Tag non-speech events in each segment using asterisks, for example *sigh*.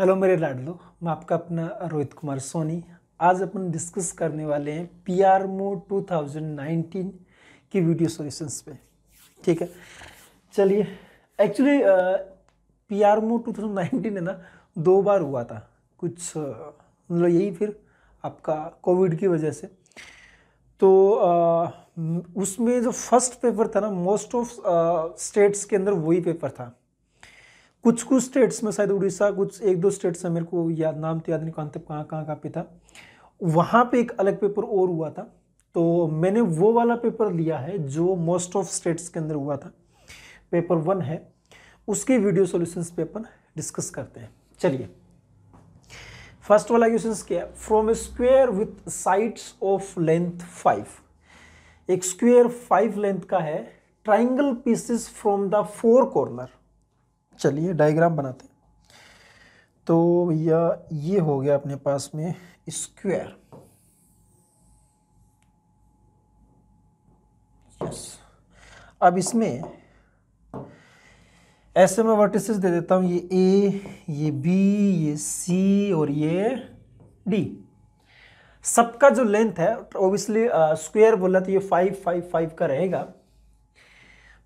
Hello मेरे लाडलो, मैं आपका अपना रोहित कुमार सोनी। आज अपन डिस्कस करने वाले हैं पी आर मो टू की वीडियो सॉल्यूशंस पे। ठीक है? चलिए actually P R MO two है ना, दो बार हुआ था। कुछ मतलब यही फिर आपका कोविड की वजह से। तो म- उसमें जो फ़र्स्ट पेपर था ना मोस्ट ऑफ़ स्टेट्स के अंदर वही पेपर था। कुछ कुछ स्टेट्स में शायद उड़ीसा, कुछ एक दो स्टेट्स में मेरे को याद, नाम तो याद नहीं, कौन थे कहाँ कहाँ कहाँ पे था। वहाँ पे एक अलग पेपर और हुआ था। तो मैंने वो वाला पेपर लिया है जो मोस्ट ऑफ़ स्टेट्स के अंदर हुआ था। पेपर वन है। उसके वीडियो सॉल्यूशंस पे अपन डिस्कस करते हैं। चलिए। फ़र्स्ट वाला क्वेश्चन क्या है? From a square with sides of length five एक स्क्वेयर फाइव लेंथ का है। Triangle pieces from the four corner चलिए डायग्राम बनाते हैं। तो भैया, ये हो गया अपने पास में स्क्वायर यस अब इसमें ऐसे मैं वर्टिसेस दे देता हूँ, ये ए ये बी ये सी और ये डी सबका जो लेंथ है ओबियसली स्क्वायर बोला तो ये फाइव फाइव फाइव का रहेगा।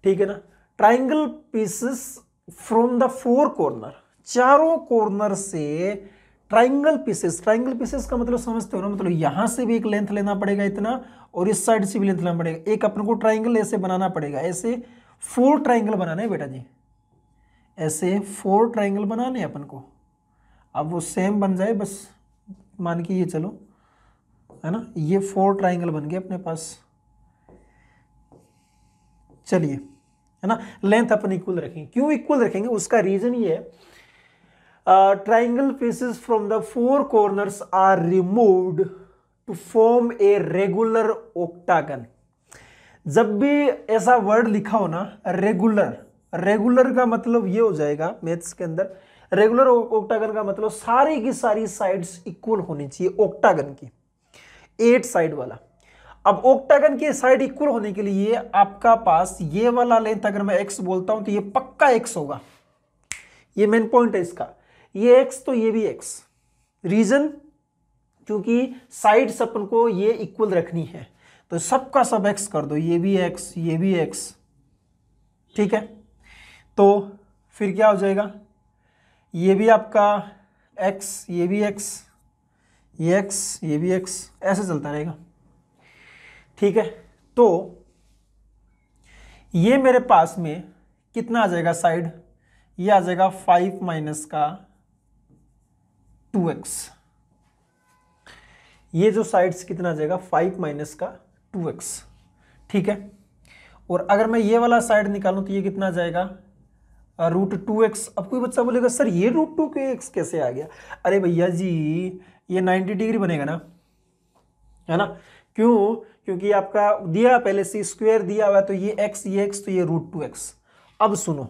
ठीक है ना? Triangle pieces from the four corner चारों कॉर्नर से ट्राइंगल पीसेस ट्राइंगल पीसेस का मतलब समझते हो ना? मतलब यहाँ से भी एक लेंथ लेना पड़ेगा इतना और इस साइड से भी लेंथ लेना पड़ेगा। एक अपन को ट्राइंगल ऐसे बनाना पड़ेगा। ऐसे फोर ट्राइंगल बनाने हैं बेटा जी। ऐसे फोर ट्राइंगल बनाने हैं अपन को। अब वो सेम बन जाए, बस मान के ये चलो, है ना? ये फोर ट्राइंगल बन गए अपने पास। चलिए। है ना लेंथ अपन इक्वल रखेंगे। क्यों इक्वल रखेंगे? उसका रीजन ये है triangle pieces from the four corners are removed to form a regular octagon जब भी ऐसा वर्ड लिखा हो ना रेगुलर रेगुलर का मतलब ये हो जाएगा मैथ्स के अंदर रेगुलर ओक्टागन का मतलब सारी की सारी साइड्स इक्वल होनी चाहिए ओक्टागन की एट साइड वाला। अब ओक्टागन की साइड इक्वल होने के लिए आपका पास ये वाला लेंथ अगर मैं एक्स बोलता हूँ तो ये पक्का एक्स होगा। ये मेन पॉइंट है इसका। ये एक्स तो ये भी एक्स रीजन क्योंकि साइड्स अपन को ये इक्वल रखनी है। तो सबका सब एक्स कर दो। ये भी एक्स ये भी एक्स ठीक है? तो फिर क्या हो जाएगा? ये भी आपका एक्स ये भी एक्स ये एक्स ये भी एक्स ऐसे चलता रहेगा। ठीक है? तो ये मेरे पास में कितना आ जाएगा साइड? ये आ जाएगा फाइव माइनस का टू एक्स। ये जो साइड्स कितना आ जाएगा? फाइव माइनस का टू एक्स। ठीक है? और अगर मैं ये वाला साइड निकालूं तो ये कितना आ जाएगा? Root two x. अब कोई बच्चा बोलेगा, सर, ये रूट टू के एक्स कैसे आ गया? अरे भैया जी, ये नाइन्टी डिग्री बनेगा ना? है ना? क्यों? क्योंकि आपका दिया पहले से स्क्वायर दिया हुआ है तो ये एक्स ये एक्स तो ये रूट टू एक्स अब सुनो।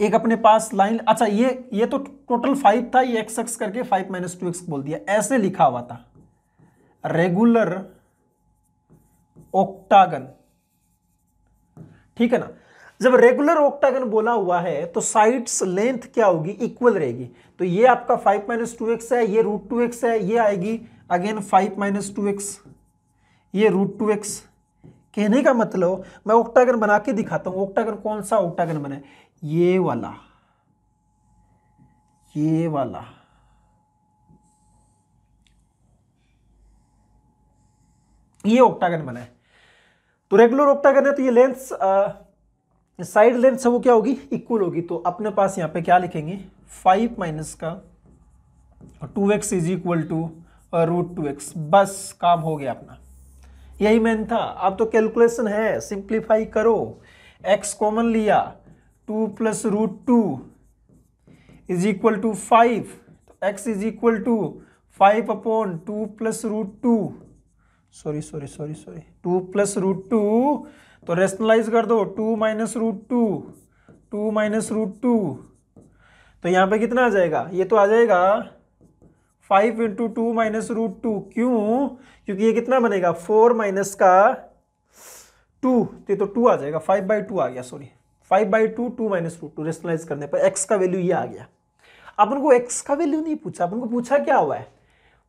एक अपने पास लाइन अच्छा ये ये तो टोटल फाइव था, ये एक्स एक्स करके फाइव माइनस टू एक्स बोल दिया। ऐसे लिखा हुआ था। रेगुलर ओक्टागन ठीक है ना? जब रेगुलर ओक्टागन बोला हुआ है तो साइड्स लेंथ क्या होगी? इक्वल रहेगी। तो ये आपका फाइव माइनस टू एक्स है, ये रूट टू एक्स है, ये आएगी again five minus two x ये रूट टू एक्स कहने का मतलब मैं ओक्टागन बना के दिखाता हूँ ओक्टागन कौन सा ओक्टागन बना है? ये वाला। ये वाला। ये ओक्टागन बना है। तो रेगुलर ओक्टागन है तो ये लेंथ साइड लेंथ वो क्या होगी? इक्वल होगी। तो अपने पास यहाँ पे क्या लिखेंगे? फाइव माइनस का two x is equal to root two x बस, काम हो गया अपना। यही मेन था। अब तो कैलकुलेशन है। सिंप्लीफाई करो। एक्स कॉमन लिया। Two plus root two is equal to five तो x is equal to five upon two plus root two sorry sorry sorry sorry two plus root two तो rationalise कर दो। Two minus root two two minus root two तो यहाँ पे कितना आ जाएगा? ये तो आ जाएगा five into two minus root two क्यों? क्योंकि ये कितना बनेगा? फोर माइनस का टू ये तो टू आ जाएगा। फाइव बाई टू आ गया sorry five by two two minus root two rationalise करने पर एक्स का वैल्यू ये आ गया। अपन को एक्स का वैल्यू नहीं पूछा। अपन को पूछा क्या हुआ है?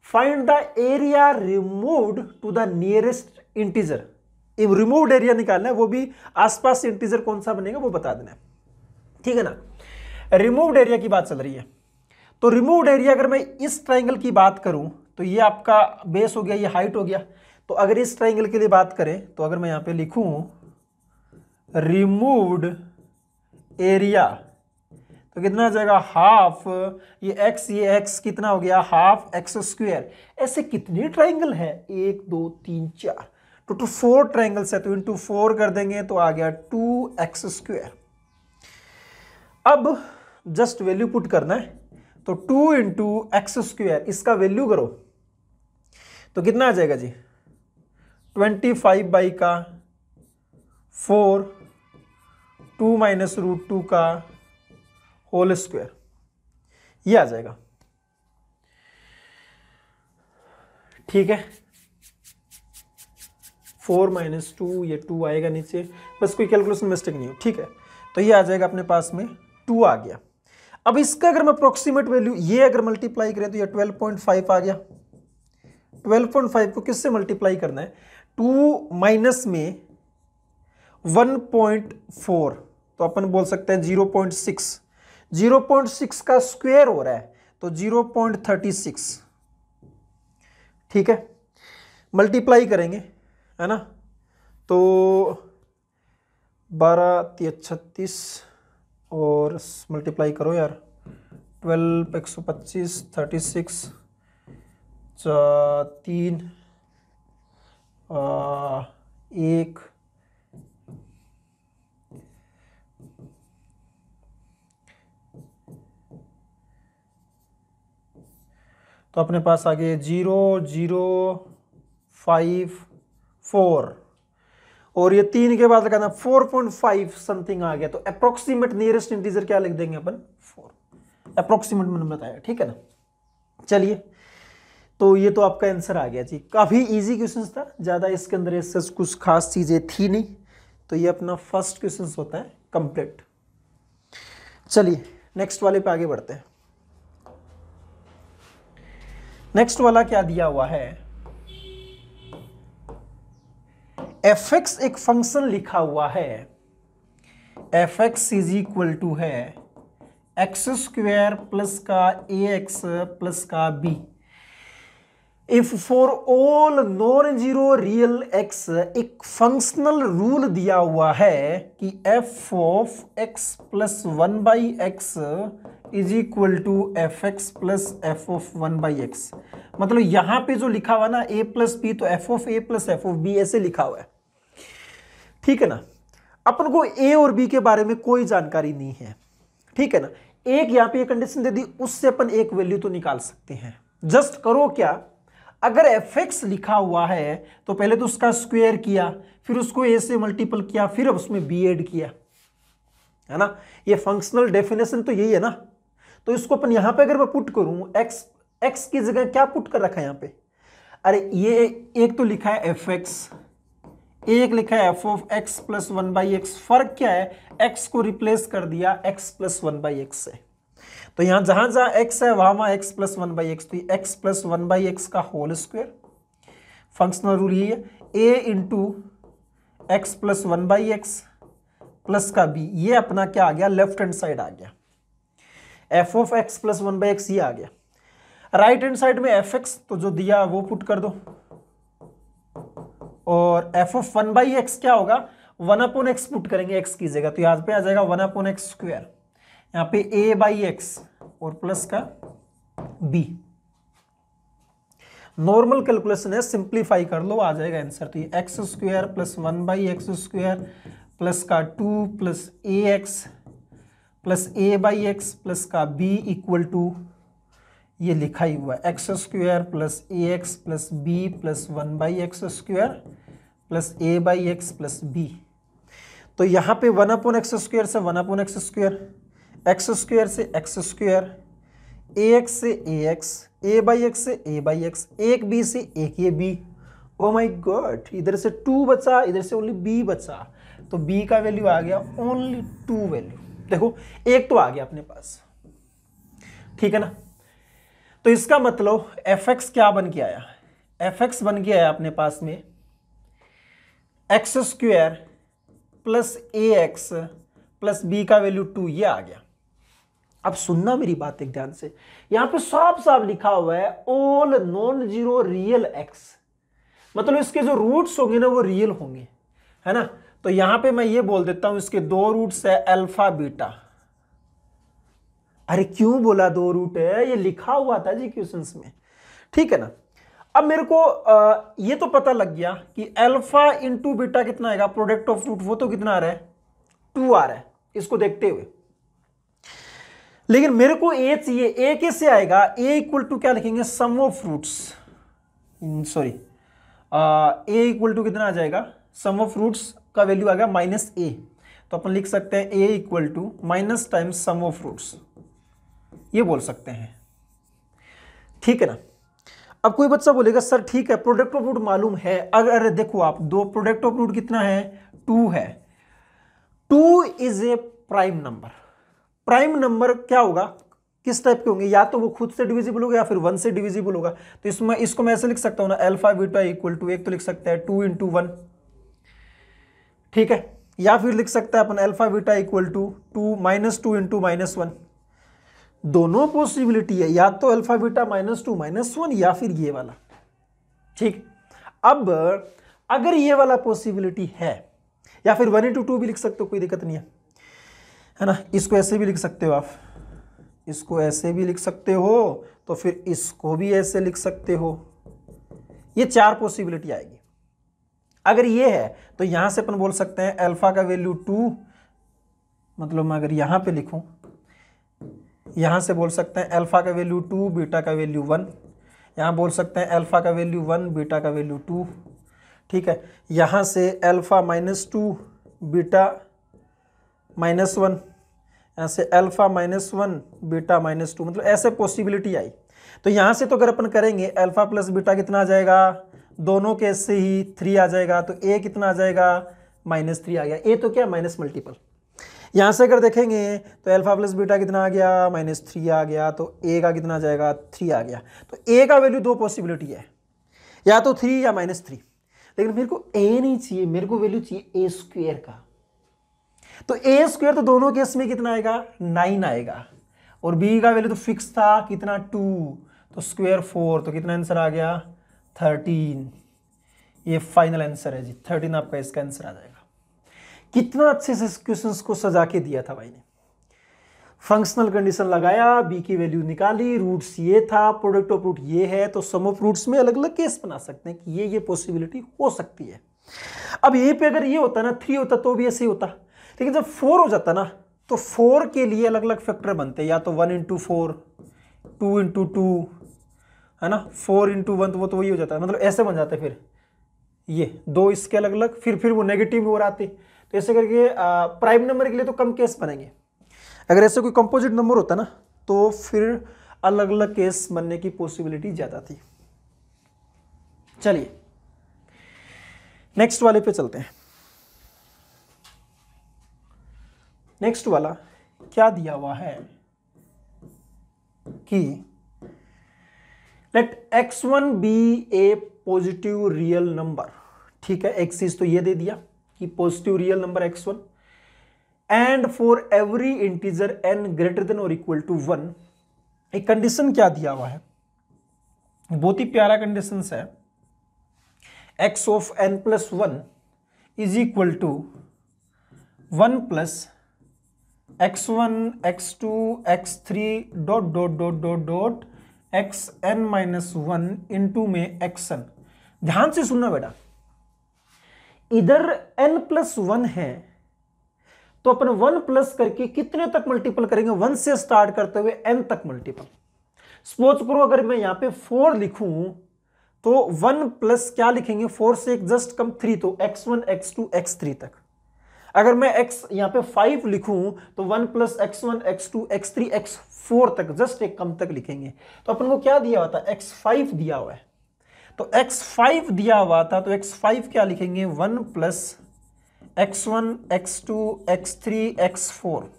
Find the area removed to the nearest integer removed area निकालना है, वो भी आसपास इंटीजर कौन सा बनेगा, वो बता देना ठीक है ना? रिमूव्ड एरिया की बात चल रही है। तो रिमूव्ड एरिया अगर मैं इस ट्राइंगल की बात करूँ तो ये आपका बेस हो गया, ये हाइट हो गया। तो अगर इस ट्राइंगल के लिए बात करें तो अगर मैं यहाँ पे लिखूं रिमूव्ड एरिया तो कितना आ जाएगा? हाफ़ ये एक्स ये एक्स कितना हो गया? हाफ़ एक्स स्क्वेयर ऐसे कितने ट्राइंगल है? एक, दो, तीन, चार। तो टू फोर ट्राइंगल्स है तो इंटू फोर कर देंगे तो आ गया टू एक्स स्क्वेयर अब जस्ट वैल्यू पुट करना है। तो टू इंटू एक्स स्क्वेयर इसका वैल्यू करो। तो कितना आ जाएगा जी? ट्वेंटी फाइव बाई का four two minus root two का होल स्क्वायर ये आ जाएगा। ठीक है? फोर माइनस टू ये टू आएगा नीचे। बस कोई कैलकुलेशन मिस्टेक नहीं हो। ठीक है? तो ये आ जाएगा अपने पास में। टू आ गया। अब इसका अगर मैं अप्रोक्सीमेट वैल्यू ये अगर मल्टीप्लाई करें तो ये ट्वेल्व पॉइंट फाइव आ गया। ट्वेल्व पॉइंट फाइव को किससे मल्टीप्लाई करना है? टू माइनस में वन पॉइंट फोर तो अपन बोल सकते हैं zero point six zero point six का स्क्वेयर हो रहा है तो ज़ीरो पॉइंट थर्टी सिक्स ठीक है? मल्टीप्लाई करेंगे, है ना? तो बारह, तीस, छत्तीस और मल्टीप्लाई करो यार। ट्वेल्व एक सौ पच्चीस थर्टी सिक्स तीन एक तो अपने पास आ गए ज़ीरो ज़ीरो फाइव फोर और ये तीन के बाद लगाना फोर पॉइंट फाइव समथिंग आ गया तो अप्रोक्सीमेट नियरेस्ट इंटीजर क्या लिख देंगे अपन? फोर अप्रोक्सीमेट मैंने बताया, ठीक है ना? चलिए तो ये तो आपका आंसर आ गया जी। काफ़ी इजी क्वेश्चन था, ज़्यादा इसके अंदर कुछ खास चीज़ें थी नहीं तो ये अपना फ़र्स्ट क्वेश्चन होता है कंप्लीट चलिए नेक्स्ट वाले पे आगे बढ़ते हैं। नेक्स्ट वाला क्या दिया हुआ है? एफ़ एक्स एक फ़ंक्शन लिखा हुआ है। F x is equal to है। एक्स स्क्वेयर प्लस का ए एक्स प्लस का b if for all non zero real x एक फंक्शनल रूल दिया हुआ है कि f of x plus one by x is equal to f x plus f of one by x मतलब यहाँ पे जो लिखा हुआ ना ए प्लस बी तो f of a plus f of b ऐसे लिखा हुआ है। ठीक है ना? अपन को ए और बी के बारे में कोई जानकारी नहीं है। ठीक है ना? एक यहाँ पे कंडीशन दे दी, उससे अपन एक वैल्यू तो निकाल सकते हैं। जस्ट करो क्या? अगर एफ़ एक्स लिखा हुआ है तो पहले तो उसका स्क्वेयर किया, फिर उसको ए से मल्टीपल किया, फिर अब उसमें बी एड किया। है ना? ये फंक्शनल डेफिनेशन तो यही है ना? तो इसको अपन यहाँ पे अगर मैं पुट करूँ एक्स एक्स की जगह क्या पुट कर रखा है यहाँ पे? अरे, ये एक तो लिखा है एफ़ एक्स एक लिखा है f of x plus one by x फ़र्क क्या है? एक्स को रिप्लेस कर दिया x plus one by x से। तो यहाँ जहाँ जहाँ एक्स है, वहाँ वहाँ x plus one by x x plus one by x का होल स्क्वेयर फंक्शनल रूल ये a into x plus one by x plus का बी ये अपना क्या आ गया? लेफ़्ट हैंड साइड आ गया। F of x plus one by x ये आ गया। राइट हैंड साइड में एफ़ एक्स तो जो दिया वो पुट कर दो। और f of one by x क्या होगा? वन अपॉन एक्स पुट करेंगे एक्स की जगह। तो यहाँ पे आ जाएगा वन अपॉन एक्स स्क्वेयर यहाँ पे ए बाई एक्स और प्लस का बी नॉर्मल कैलकुलेशन है सिंप्लीफाई कर लो, आ जाएगा आंसर तो ये x square plus one by x square plus का two plus a x plus a by x plus का बी इक्वल टू ये लिखा ही हुआ x square plus a x plus b plus one by x square plus a by x plus b तो यहाँ पे one upon x square से one upon x square x square से x square a x से a x a by x से a by x एक b से एक ये बी ओ माई गॉड इधर से टू बचा, इधर से ओनली बी बचा। तो बी का वैल्यू आ गया ओनली टू वैल्यू देखो, एक तो आ गया अपने पास। ठीक है ना? तो इसका मतलब एफ़ एक्स क्या बन के आया? एफ़ एक्स बन के आया अपने पास में x square plus a x plus b का वैल्यू टू ये आ गया। अब सुनना मेरी बात एक ध्यान से। यहाँ पे साफ़ साफ़ लिखा हुआ है all non zero real x मतलब इसके जो रूट्स होंगे ना, वो रियल होंगे, है ना? तो यहाँ पे मैं ये बोल देता हूँ, इसके दो रूट्स है अल्फ़ा बीटा अरे क्यों बोला दो रूट है? ये लिखा हुआ था जी क्वेश्चन में। ठीक है ना? अब मेरे को आ, ये तो पता लग गया कि अल्फ़ा इंटू बीटा कितना आएगा? प्रोडक्ट ऑफ़ रूट वो तो कितना आ रहा है? टू आ रहा है। इसको देखते हुए। लेकिन मेरे को ए चाहिए। ए कैसे आएगा? ए इक्वल टू क्या लिखेंगे? Sum of roots sorry a equal to कितना आ जाएगा? सम ऑफ़ फ्रूट्स का वैल्यू आ गया माइनस ए तो अपन लिख सकते हैं a equal to minus times sum of roots ये बोल सकते हैं। ठीक है ना? अब कोई बच्चा बोलेगा, सर, ठीक है प्रोडक्ट ऑफ़ रूट मालूम है। अगर, अरे देखो आप, दो प्रोडक्ट ऑफ़ रूट कितना है? टू है। Two is a prime number prime number क्या होगा? किस टाइप के होंगे? या तो वो खुद से डिविजिबल होगा या फिर वन से डिविजिबल होगा। तो इसमें, इसको मैं ऐसे लिख सकता हूँ ना अल्फ़ा बीटा इक्वल टू एक तो लिख सकते हैं टू इंटू वन ठीक है? या फिर लिख सकता है अपन alpha beta equal to two minus two into minus one दोनों पॉसिबिलिटी है, या तो alpha beta minus two minus one या फिर ये वाला। ठीक? अब, अगर ये वाला पॉसिबिलिटी है, या फिर वन इंटू टू भी लिख सकते हो, कोई दिक्कत नहीं है। है ना? इसको ऐसे भी लिख सकते हो आप। इसको ऐसे भी लिख सकते हो तो फिर इसको भी ऐसे लिख सकते हो। ये चार पॉसिबिलिटी आएगी। अगर ये है तो यहाँ से अपन बोल सकते हैं अल्फ़ा का वैल्यू टू मतलब मैं अगर यहाँ पे लिखूं यहाँ से बोल सकते हैं अल्फ़ा का वैल्यू टू बीटा का वैल्यू वन यहाँ बोल सकते हैं अल्फ़ा का वैल्यू वन बीटा का वैल्यू टू ठीक है, यहाँ से alpha minus two beta minus one यहाँ से alpha minus one beta minus two मतलब ऐसे पॉसिबिलिटी आई। तो यहाँ से तो अगर अपन करेंगे अल्फ़ा प्लस बीटा कितना आ जाएगा? दोनों केस से ही थ्री आ जाएगा तो ए कितना आ जाएगा? माइनस थ्री आ गया। ए तो क्या? माइनस मल्टीपल यहाँ से अगर देखेंगे तो अल्फ़ा प्लस बीटा कितना आ गया? माइनस थ्री आ गया तो ए का कितना जाएगा? थ्री आ गया। तो ए का वैल्यू दो पॉसिबिलिटी है। या तो थ्री या माइनस थ्री लेकिन मेरे को ए नहीं चाहिए, मेरे को वैल्यू चाहिए ए स्क्वेयर का। तो ए स्क्वेयर तो दोनों केस में कितना आएगा? नाइन आएगा। और बी का वैल्यू तो फिक्स था, कितना? टू तो स्क्वेयर फोर तो कितना आंसर आ गया? थर्टीन ये फाइनल आंसर है जी। थर्टीन आपका इसका आंसर आ जाएगा। कितना अच्छे से क्वेश्चंस को सजा के दिया था भाई ने। फंक्शनल कंडीशन लगाया बी की वैल्यू निकाली रूट्स ये था प्रोडक्ट ऑफ़ रूट ये है तो सम ऑफ़ रूट्स में अलग अलग केस बना सकते हैं कि ये ये पॉसिबिलिटी हो सकती है। अब ये पे अगर ये होता ना थ्री होता तो भी ऐसे ही होता। लेकिन जब फोर हो जाता ना तो फोर के लिए अलग अलग फैक्टर बनते या तो one into four two into two है ना? फोर इंटू वन तो वो तो वही हो जाता है। मतलब ऐसे बन जाते फिर। ये, दो इसके अलग अलग फिर फिर वो नेगेटिव और आते तो ऐसे करके प्राइम नंबर के लिए तो कम केस बनेंगे। अगर ऐसे कोई कंपोजिट नंबर होता ना तो फिर अलग अलग केस बनने की पॉसिबिलिटी ज़्यादा थी। चलिए नेक्स्ट वाले पे चलते हैं। नेक्स्ट वाला, क्या दिया हुआ है? कि let x one be a positive real number ठीक है? एक्सिस तो ये दे दिया। कि positive real number x one and for every integer n greater than और इक्वल टू वन एक कंडीशन क्या दिया हुआ है? बहुत ही प्यारा कंडीशन है। X of n plus one is equal to one plus x one x two x three dot dot dot dot dot x n minus one into में एक्स एन ध्यान से सुनना बेटा। इधर एन प्लस वन है तो अपन one plus करके कितने तक मल्टीपल करेंगे? वन से स्टार्ट करते हुए एन तक मल्टीपल सपोज़ करो, अगर मैं यहाँ पे फोर लिखूं तो वन प्लस क्या लिखेंगे? फोर से एक जस्ट कम थ्री तो x one x two x three तक। अगर मैं x यहाँ पे फाइव लिखूं तो one plus x one x two x three x four तक जस्ट एक कम तक लिखेंगे। तो अपन को क्या दिया हुआ था फाइव दिया हुआ है। तो एक्स फाइव दिया हुआ था तो एक्स फाइव क्या लिखेंगे? One plus x one x two x three x four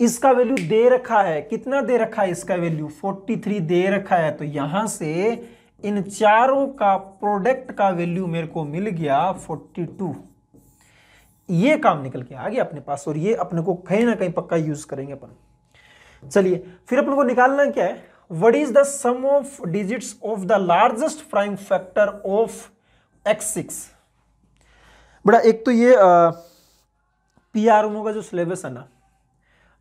इसका वैल्यू दे रखा है। कितना दे रखा है इसका वैल्यू? 43 दे रखा है। तो यहाँ से इन चारों का प्रोडक्ट का वैल्यू मेरे को मिल गया 42 ये काम निकल के आ गया अपने पास और ये अपने को कहीं ना कहीं पक्का यूज़ करेंगे अपन। चलिए, फिर अपन को निकालना क्या है? Is the sum of digits of the largest prime factor of x six बड़ा, एक तो ये पी आर का जो सिलेबस है ना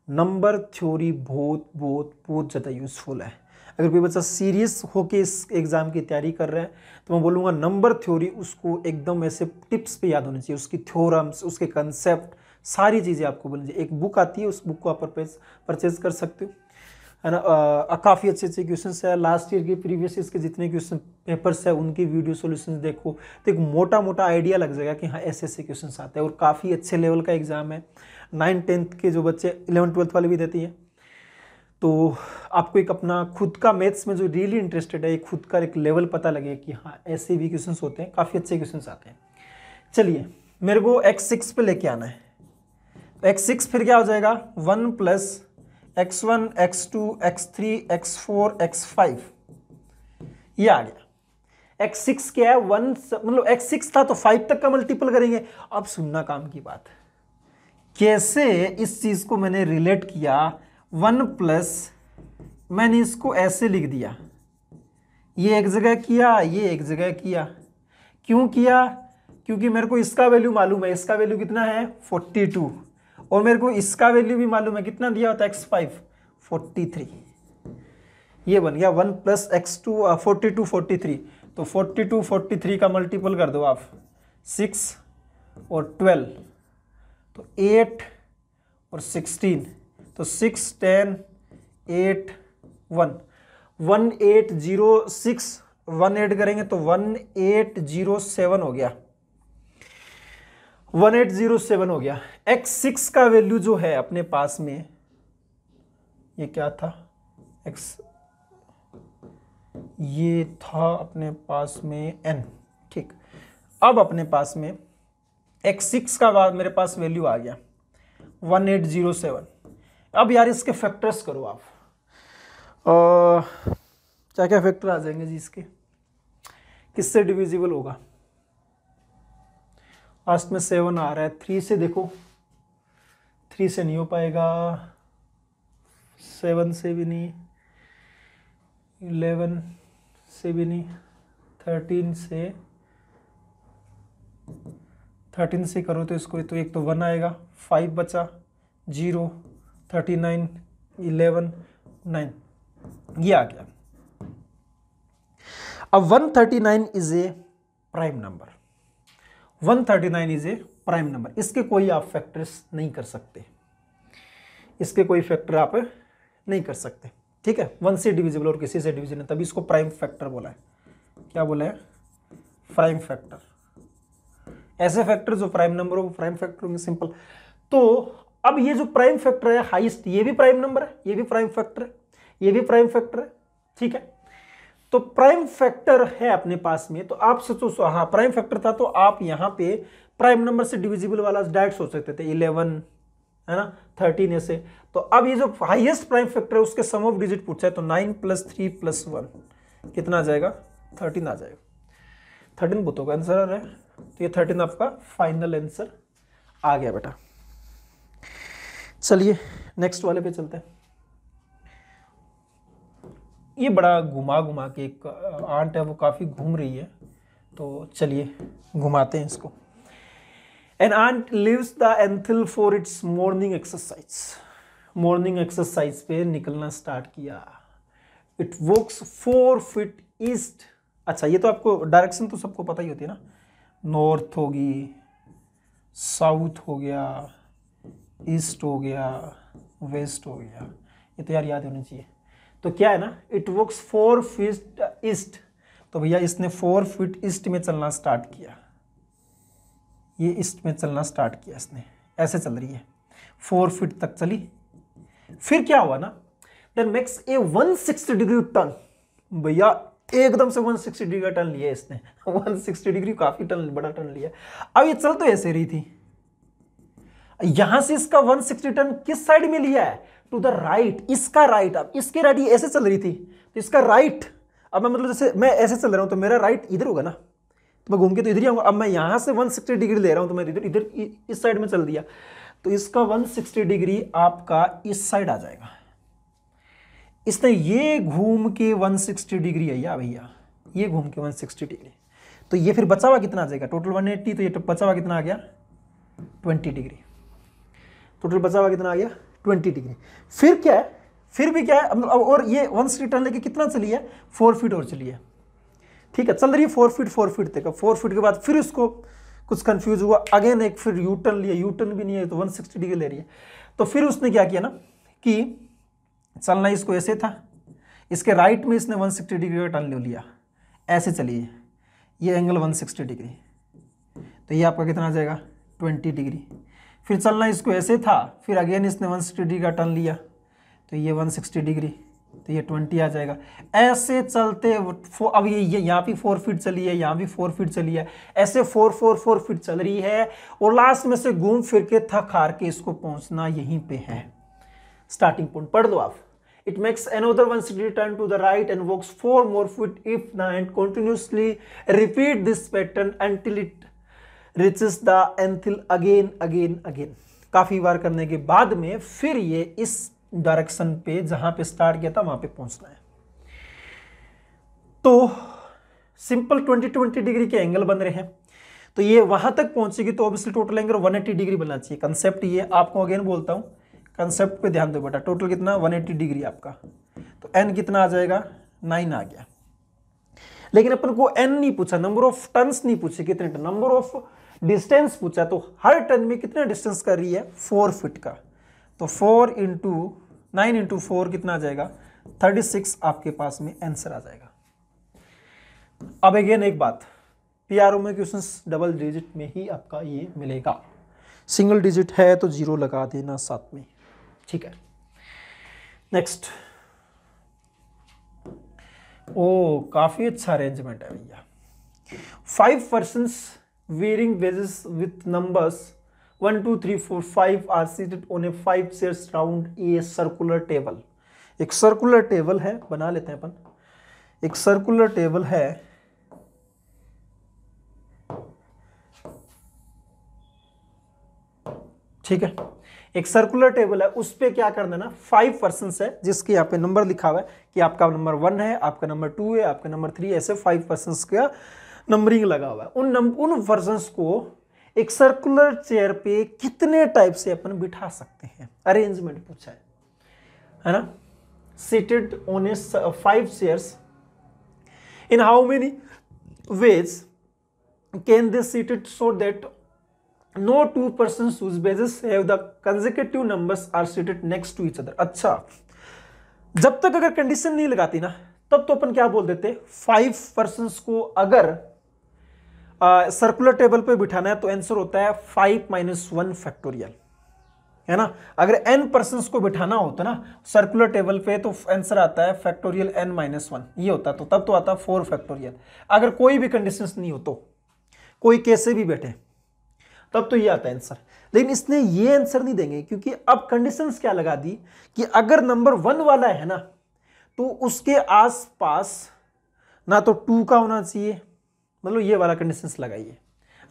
नंबर थ्योरी बहुत बहुत बहुत ज़्यादा यूजफुल है। अगर कोई बच्चा सीरियस होके इस एग्ज़ाम की तैयारी कर रहा है तो मैं बोलूँगा नंबर थ्योरी उसको एकदम ऐसे टिप्स पे याद होनी चाहिए। उसकी थ्योरम्स उसके कंसेप्ट सारी चीज़ें आपको बोलनी चाहिए। एक बुक आती है, उस बुक को आप परचेज कर सकते हो। है ना काफ़ी अच्छे अच्छे क्वेश्चन है। लास्ट ईयर के प्रीवियस ईयर के जितने क्वेश्चन पेपर्स है, उनकी वीडियो सॉल्यूशंस देखो। तो एक मोटा मोटा आइडिया लग जाएगा कि हाँ ऐसे ऐसे क्वेश्चन आते हैं। और काफ़ी अच्छे लेवल का एग्ज़ाम है। नाइन टेंथ के जो बच्चे इलेवन ट्वेल्थ वाले भी देती हैं। तो आपको एक अपना खुद का मैथ्स में जो रियली इंटरेस्टेड है, एक खुद का एक लेवल पता लगे कि हाँ ऐसे भी क्वेश्चन होते हैं। काफ़ी अच्छे क्वेश्चन आते हैं। चलिए, मेरे को एक्स सिक्स पे लेके आना है। एक्स सिक्स फिर क्या हो जाएगा? One plus x one x two x three x four x five ये आ गया। एक्स सिक्स क्या है? वन मतलब एक्स सिक्स था तो फाइव तक का मल्टीपल करेंगे। अब सुनना काम की बात कैसे इस चीज़ को मैंने रिलेट किया? वन प्लस मैंने इसको ऐसे लिख दिया। ये एक जगह किया, ये एक जगह किया। क्यों किया? क्योंकि मेरे को इसका वैल्यू मालूम है। इसका वैल्यू कितना है? फोर्टी टू और मेरे को इसका वैल्यू भी मालूम है, कितना दिया होता है एक्स फाइव फोर्टी थ्री ये बन गया one plus x two forty two forty three तो फोर्टी टू फोर्टी थ्री का मल्टीपल कर दो आप। सिक्स और ट्वेल्व तो एट और सिक्सटीन तो six ten eight one one eight zero six one eight करेंगे तो वन एट ज़ीरो सेवन हो गया। वन एट ज़ीरो सेवन हो गया। एक्स सिक्स का वैल्यू जो है अपने पास में, ये क्या था? एक्स ये था अपने पास में एन ठीक। अब अपने पास में एक्स सिक्स का मेरे पास वैल्यू आ गया। वन एट ज़ीरो सेवन अब यार इसके फैक्टर्स करो आप। क्या क्या फैक्टर आ जाएँगे जी इसके? किससे डिविजिबल होगा? लास्ट में सेवन आ रहा है। थ्री से देखो। थ्री से नहीं हो पाएगा, सेवन से भी नहीं, इलेवन से भी नहीं, थर्टीन से थर्टीन से करो तो इसको तो एक तो वन आएगा, फाइव बचा, zero, thirty nine, eleven, nine, ये आ गया। अब one thirty nine is a prime number 139 is a prime number. इसके कोई आप फैक्टर्स नहीं कर सकते। इसके कोई फैक्टर आप नहीं कर सकते। ठीक है? वन से डिविजिबल और किसी से डिविजन है, तभी इसको प्राइम फैक्टर बोला है। क्या बोला है? प्राइम फैक्टर ऐसे फैक्टर जो प्राइम नंबर हो प्राइम फैक्टर होंगे सिंपल तो अब ये जो प्राइम फैक्टर है हाइस्ट ये भी प्राइम नंबर है, ये भी प्राइम फैक्टर है, ये भी प्राइम फैक्टर है, ठीक है? तो प्राइम फैक्टर है अपने पास में तो आप सोचो हाँ प्राइम फैक्टर था तो आप यहाँ पे प्राइम नंबर से डिविजिबल वाला डायरेक्ट सोच सकते थे, इलेवन, है ना, थर्टीन ऐसे। तो अब ये जो हाईएस्ट प्राइम फैक्टर है, उसके सम ऑफ़ डिजिट पूछा है तो nine plus three plus one, कितना आ जाएगा? थर्टीन आ जाएगा। थर्टीन बुतों का आंसर आ रहा है। तो ये थर्टीन आपका फाइनल आंसर आ गया बेटा। चलिए, नेक्स्ट वाले पे चलते हैं। ये बड़ा घुमा घुमा के एक आंट है, वो काफ़ी घूम रही है। तो चलिए, घुमाते हैं इसको। An ant leaves the anthill for its morning exercise morning exercise पे निकलना स्टार्ट किया। It works four feet east अच्छा ये तो आपको डायरेक्शन तो सबको पता ही होती है ना? नॉर्थ होगी साउथ हो गया ईस्ट हो गया वेस्ट हो गया। ये तो यार याद होनी चाहिए। तो क्या है ना? It works four feet east तो भैया इसने फोर फीट ईस्ट में चलना स्टार्ट किया। ये ईस्ट में चलना स्टार्ट किया इसने। ऐसे चल रही है। फोर फीट तक चली। फिर क्या हुआ ना? Then makes a 160 degree turn भैया, एकदम से 160 डिग्री का टर्न लिया इसने। *laughs* 160 डिग्री काफ़ी टर्न बड़ा टर्न लिया। अब ये चल तो ऐसे रही थी। यहाँ से इसका 160 टर्न किस साइड में लिया है? टू द राइट इसका राइट अब इसके राइट ऐसे चल रही थी। तो इसका राइट अब मैं मतलब जैसे मैं ऐसे चल रहा हूँ तो मेरा राइट इधर होगा ना? तो मैं घूम के तो इधर ही आऊँगा। अब मैं यहाँ से 160 डिग्री ले रहा हूँ तो मैं इधर इधर इस साइड में चल दिया। तो इसका 160 डिग्री आपका इस साइड आ जाएगा। इसने ये घूम के 160 डिग्री है या भैया। ये घूम के 160 डिग्री। तो ये फिर बचा हुआ कितना आ जाएगा? टोटल 180 तो ये बचा हुआ कितना आ गया? 20 डिग्री। टोटल बचा हुआ कितना आ गया? 20 डिग्री। फिर क्या है? फिर भी क्या है? और ये वन सिक्सटी टर्न लेके कितना चली है? फोर फीट और चली है। ठीक है, चल रही है फोर फीट फोर फीट तक फोर फीट के बाद फिर उसको कुछ कंफ्यूज हुआ। अगेन एक फिर यू टर्न लिया यू टर्न भी नहीं है तो 160 डिग्री ले रही है। तो फिर उसने क्या किया ना कि चलना इसको ऐसे था, इसके राइट में इसने 160 डिग्री का टर्न ले लिया। ऐसे चलिए, ये एंगल 160 डिग्री तो ये आपका कितना आ जाएगा? 20 डिग्री फिर चलना इसको ऐसे था, फिर अगेन इसने 160 डिग्री का टर्न लिया। तो ये 160 डिग्री तो ये 20 आ जाएगा। ऐसे चलते अब ये यहाँ भी 4 फीट चली है, यहाँ भी 4 फीट चली है। ऐसे 4 4 4 फीट चल रही है और लास्ट में से घूम फिर के थक हार के इसको पहुँचना यहीं पे है। स्टार्टिंग पॉइंट पढ़ दो आप। It makes another one sixty turn to the right and walks four more feet if nine continuously repeat this pattern until it reaches the anthill again again again काफ़ी बार करने के बाद में फिर ये इस डायरेक्शन पे, जहाँ पे स्टार्ट किया था, वहाँ पे पहुँचना है। तो सिंपल 20 20 डिग्री के एंगल बन रहे हैं। तो ये वहाँ तक पहुंचेगी तो ऑब्वियसली टोटल एंगल 180 डिग्री बनना चाहिए। कंसेप्ट ये आपको अगेन बोलता हूँ कंसेप्ट पे ध्यान दो बेटा। टोटल कितना? 180 डिग्री आपका। तो एन कितना आ जाएगा? नाइन आ गया। लेकिन अपन को एन नहीं पूछा नंबर ऑफ़ टर्न्स नहीं पूछे कितने टन नंबर ऑफ़ डिस्टेंस पूछा तो हर टन में कितना डिस्टेंस कर रही है? फोर फिट का। तो four into nine into four कितना आ जाएगा? थर्टी सिक्स आपके पास में आंसर आ जाएगा। अब अगेन एक बात पीआरओ में क्वेश्चन डबल डिजिट में ही आपका ये मिलेगा। सिंगल डिजिट है तो ज़ीरो लगा देना साथ में। ठीक है। नेक्स्ट ओ, काफ़ी अच्छा अरेंजमेंट है भैया। Five person wearing wages with numbers one two three four five are seated on a five chairs round a circular table एक सर्कुलर टेबल है, बना लेते हैं अपन। एक सर्कुलर टेबल है। ठीक है। एक सर्कुलर टेबल है, उस पर क्या कर देना फाइव पर्सन है, जिसके यहाँ पे नंबर लिखा हुआ है कि आपका नंबर वन है, आपका नंबर टू है, आपका नंबर थ्री ऐसे फाइव पर्सन का नंबरिंग लगा हुआ है। उन नंबर उन पर्सन को एक सर्कुलर चेयर पे कितने टाइप से अपन बिठा सकते हैं? अरेंजमेंट पूछा है। है ना? Seated on five chairs in how many ways can they seated so that no two persons whose bases have the consecutive numbers are seated next to each other? अच्छा। जब तक अगर कंडीशन नहीं लगाती ना, तब तो अपन क्या बोल देते? फाइव पर्सन को अगर सर्कुलर टेबल पे बिठाना है तो आंसर होता है फाइव माइनस वन फैक्टोरियल है ना? अगर एन पर्सन को बिठाना होता ना सर्कुलर टेबल पे तो आंसर आता है फैक्टोरियल एन माइनस वन ये होता तो तब तो आता फोर फैक्टोरियल अगर कोई भी कंडीशन नहीं हो तो कोई कैसे भी बैठे, तब तो ये आता है आंसर लेकिन इसने ये आंसर नहीं देंगे क्योंकि अब कंडीशंस क्या लगा दी कि अगर नंबर वन वाला है ना तो उसके आसपास ना तो टू का होना चाहिए मतलब ये वाला कंडीशंस लगाइए।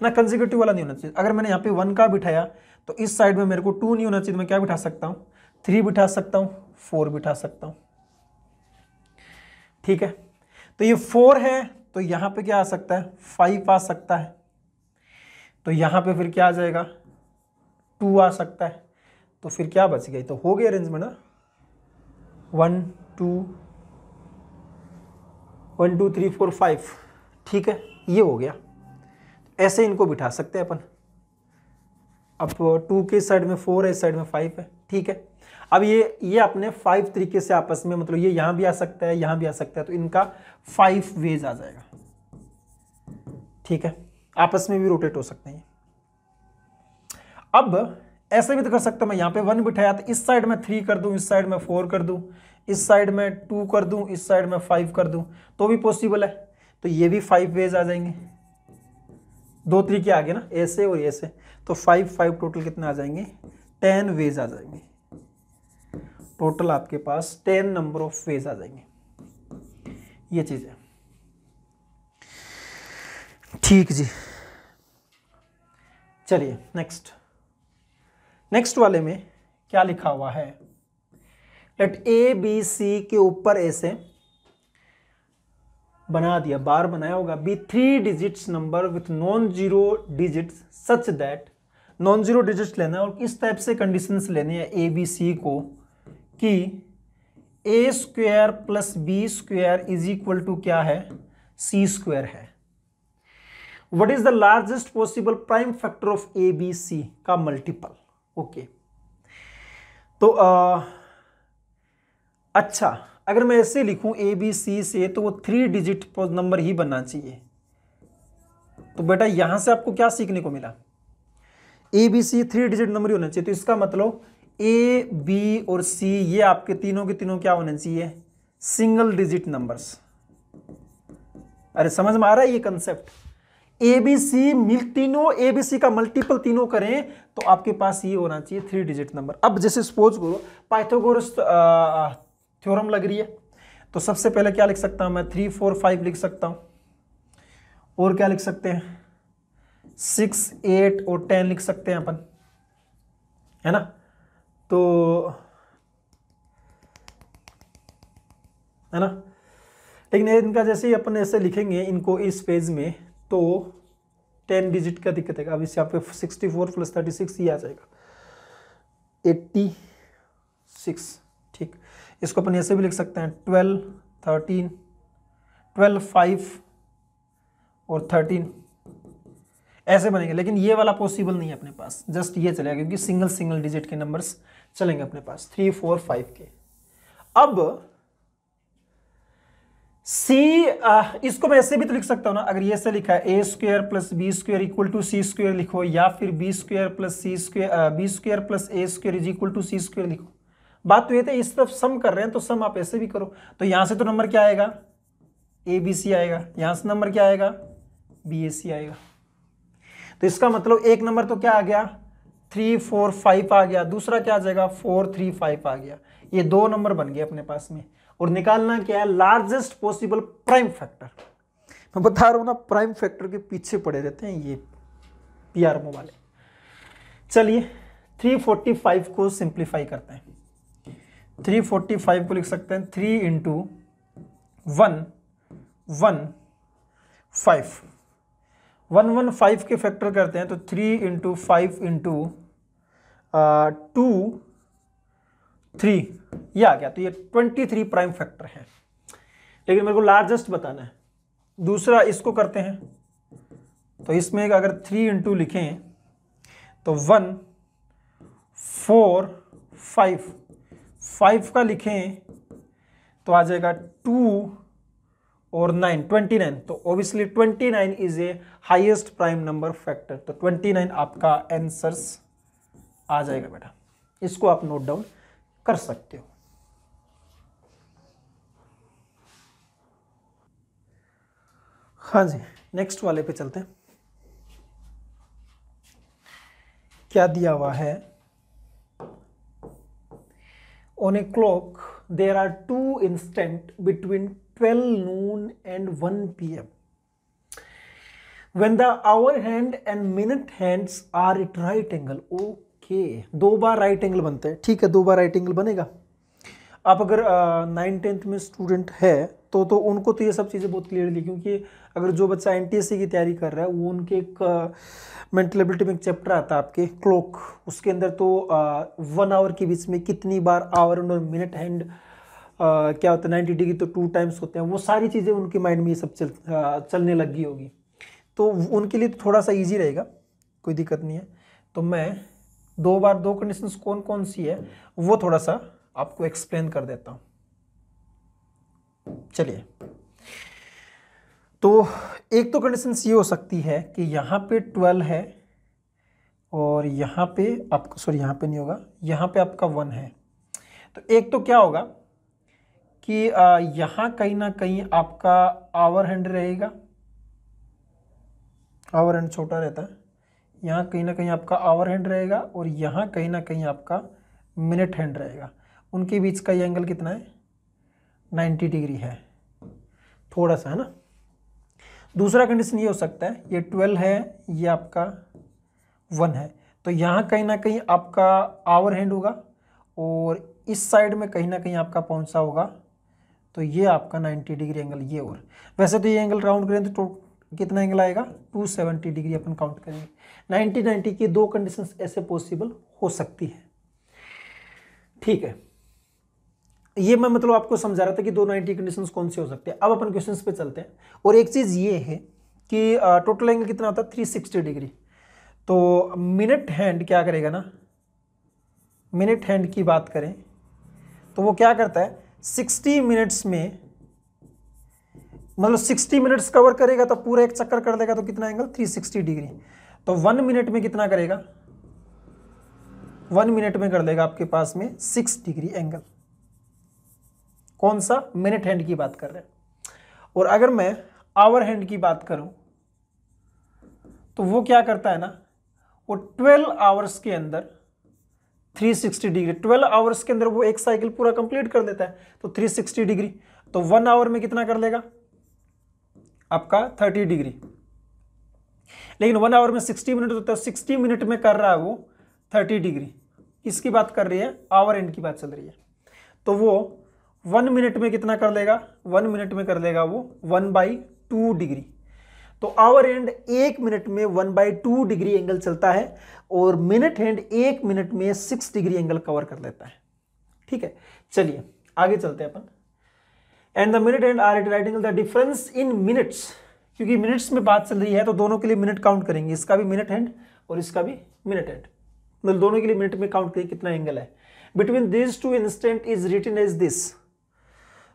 ना कंजिक्यूटिव वाला नहीं होना चाहिए। अगर मैंने यहाँ पे वन का बिठाया तो इस साइड में मेरे को टू नहीं होना चाहिए तो मैं क्या बिठा सकता हूँ? थ्री बिठा सकता हूँ फोर बिठा सकता हूँ। ठीक है? तो ये फोर है तो यहाँ पे क्या आ सकता है? फाइव आ सकता है। तो यहाँ पे फिर क्या आ जाएगा? टू आ सकता है। तो फिर क्या बच गई? तो हो गया अरेंजमेंट ना? One two one two three four five ठीक है? ये हो गया। ऐसे इनको बिठा सकते हैं अपन। अब टू के साइड में फोर है, इस साइड में फाइव है, ठीक है। अब ये ये अपने फाइव तरीके से आपस में मतलब ये यहाँ भी आ सकता है, यहाँ भी आ सकता है तो इनका फाइव वेज आ जाएगा। ठीक है? आपस में भी रोटेट हो सकते हैं अब ऐसे भी तो कर सकता हूँ मैं, यहाँ पे वन बिठाया तो इस साइड में थ्री कर दूँ, इस साइड में फोर कर दूँ, इस साइड में टू कर दूँ, इस साइड में फाइव कर दूँ तो भी पॉसिबल है। तो ये भी फाइव वेज आ जाएँगे। दो तरीके आ गए ना ऐसे और ऐसे तो फाइव फाइव टोटल कितने आ जाएँगे? टेन वेज आ जाएँगे। टोटल आपके पास टेन नंबर ऑफ़ वेज आ जाएँगे। ये चीज़ है। ठीक जी। चलिए नेक्स्ट नेक्स्ट वाले में क्या लिखा हुआ है? लेट ए बी सी के ऊपर ऐसे बना दिया बार बनाया होगा। Be three digits number with non zero digits such that non zero digits लेना है और इस टाइप से कंडीशंस लेने हैं? ए बी सी को कि A square plus B square is equal to क्या है? सी स्क्वेयर है। What is the largest possible prime factor of A B C का मल्टीपल ओके okay. तो आ, अच्छा अगर मैं ऐसे लिखूं ए बी सी से तो वो थ्री डिजिट नंबर ही बनना चाहिए। तो बेटा, यहाँ से आपको क्या सीखने को मिला? A B C three digit number ही होना चाहिए। तो इसका मतलब ए बी और सी ये आपके तीनों के तीनों क्या होने चाहिए? सिंगल डिजिट नंबर्स अरे, समझ में आ रहा है ये कंसेप्ट ए बी सी मिल तीनों ए बी सी का मल्टीपल तीनों करें तो आपके पास ये होना चाहिए थ्री डिजिट नंबर अब जैसे सपोज़ करो पाइथागोरस थ्योरम लग रही है। तो सबसे पहले क्या लिख सकता हूँ मैं? थ्री फोर फाइव लिख सकता हूँ। और क्या लिख सकते हैं? सिक्स एट और टेन लिख सकते हैं अपन। है ना? तो है ना? लेकिन इनका जैसे ही अपन ऐसे लिखेंगे इनको इस पेज में तो टेन डिजिट का दिक्कत है अब इस यहाँ पे sixty four plus thirty six ही आ जाएगा। एट्टी सिक्स ठीक। इसको अपन ऐसे भी लिख सकते हैं ट्वेल्व थर्टीन ट्वेल्व फाइव और थर्टीन ऐसे बनेंगे, लेकिन ये वाला पॉसिबल नहीं है अपने पास। जस्ट ये चलेगा, क्योंकि सिंगल सिंगल डिजिट के नंबर्स चलेंगे अपने पास थ्री फोर फाइव के। अब सी इसको मैं ऐसे भी तो लिख सकता हूँ ना, अगर ये से लिखा है A square plus B square equal to C square लिखो, या फिर B square plus C square B square plus A square is equal to C square लिखो। बात तो ये थे, इस तरफ़ सम कर रहे हैं तो सम आप ऐसे भी करो। तो यहाँ से तो नंबर क्या आएगा? ए बी सी आएगा। यहाँ से नंबर क्या आएगा? बी ए सी आएगा। तो इसका मतलब एक नंबर तो क्या आ गया? थ्री फोर फाइव आ गया। दूसरा क्या आ जाएगा? फोर थ्री फाइव आ गया। ये दो नंबर बन गए अपने पास में। और निकालना क्या है? लार्जेस्ट पॉसिबल प्राइम फैक्टर मैं बता रहा हूँ ना प्राइम फैक्टर के पीछे पड़े रहते हैं ये पीआरएमओ वाले। चलिए 345 को सिंप्लीफाई करते हैं। 345 को लिख सकते हैं, three into one one five one one five के फैक्टर करते हैं तो three into five into two three ये आ गया तो ये ट्वेंटी थ्री प्राइम फैक्टर है। लेकिन मेरे को लार्जेस्ट बताना है। दूसरा इसको करते हैं तो इसमें अगर थ्री इंटू लिखें तो वन फोर फाइव फाइव का लिखें तो आ जाएगा टू और नाइन ट्वेंटी नाइन तो obviously twenty nine is a highest prime number factor तो ट्वेंटी नाइन आपका आंसर्स आ जाएगा बेटा। इसको आप नोट डाउन कर सकते हो। हाँ जी नेक्स्ट वाले पे चलते हैं। क्या दिया हुआ है? On a clock there are two instant between 12 noon and 1 pm when the hour hand and minute hands are at right angle okay दो बार right angle बनते हैं ठीक है दो बार right angle बनेगा आप अगर नाइन टेंथ में स्टूडेंट है तो तो उनको तो ये सब चीज़ें बहुत क्लियरली क्योंकि अगर जो बच्चा एन की तैयारी कर रहा है, वो उनके एक मेंटल एबिलिटी में एक चैप्टर आता है आपके क्लॉक उसके अंदर तो वन आवर के बीच में कितनी बार आवर और मिनट हैंड क्या होता है नाइन्टी डिग्री तो टू टाइम्स होते हैं, वो सारी चीज़ें उनके माइंड में ये सब चल चलने लग गई होगी। तो उनके लिए थोड़ा सा ईजी रहेगा, कोई दिक्कत नहीं है। तो मैं, दो बार, दो कंडीशंस कौन कौन सी है, वो थोड़ा सा आपको एक्सप्लेन कर देता हूँ। चलिए। तो एक तो कंडीशन ये हो सकती है कि यहाँ पे ट्वेल्व है और यहाँ पे आपका सॉरी यहाँ पे नहीं होगा, यहाँ पे आपका वन है। तो एक तो क्या होगा कि यहाँ कहीं ना कहीं आपका आवर हैंड रहेगा। आवर हैंड छोटा रहता है। यहाँ कहीं ना कहीं आपका आवर हैंड रहेगा और यहाँ कहीं ना कहीं आपका मिनट हैंड रहेगा। उनके बीच का ये एंगल कितना है? नाइन्टी डिग्री है। थोड़ा सा, है ना? दूसरा कंडीशन ये हो सकता है, ये ट्वेल्व है, ये आपका वन है। तो यहाँ कहीं ना कहीं आपका आवर हैंड होगा और इस साइड में कहीं ना कहीं आपका पहुँचा होगा। तो ये आपका 90 डिग्री एंगल ये और। वैसे तो ये एंगल राउंड करें तो कितना एंगल आएगा? 270 डिग्री अपन काउंट करेंगे। 90 90 की दो कंडीशंस ऐसे पॉसिबल हो सकती है। ठीक है। ये मैं मतलब आपको समझा रहा था कि दो नाइन्टी कंडीशंस कौन से हो सकते हैं। अब अपन क्वेश्चंस पे चलते हैं। और एक चीज़ ये है कि टोटल एंगल कितना होता है? थ्री सिक्सटी डिग्री तो मिनट हैंड क्या करेगा ना? मिनट हैंड की बात करें तो वो क्या करता है? सिक्सटी मिनट्स में मतलब सिक्सटी मिनट्स कवर करेगा तो पूरा एक चक्कर कर देगा तो कितना एंगल थ्री सिक्सटी डिग्री तो वन मिनट में कितना करेगा? वन मिनट में कर देगा आपके पास में सिक्स डिग्री एंगल कौन सा? मिनट हैंड की बात कर रहे हैं। और अगर मैं आवर हैंड की बात करूँ तो वो क्या करता है ना, वो 12 आवर्स के अंदर 360 डिग्री 12 आवर्स के अंदर वो एक साइकिल पूरा कंप्लीट कर देता है तो 360 डिग्री तो वन आवर में कितना कर लेगा? आपका 30 डिग्री लेकिन वन आवर में 60 मिनट होता है 60 मिनट में कर रहा है वो 30 डिग्री किसकी बात कर रही है? आवर एंड की बात चल रही है। तो वो वन मिनट में कितना कर लेगा? वन मिनट में कर लेगा वो वन बाई टू डिग्री। तो आवर एंड एक मिनट में one by two degree angle चलता है और मिनट हैंड एक मिनट में सिक्स डिग्री एंगल कवर कर लेता है। ठीक है? चलिए, आगे चलते हैं अपन। And the minute hand are at writing the difference in minutes क्योंकि मिनट्स में बात चल रही है तो दोनों के लिए मिनट काउंट करेंगे। इसका भी मिनट हैंड और इसका भी मिनट हैंड मतलब दोनों के लिए मिनट में काउंट करेंगे कितना एंगल है। Between this two instant is written as this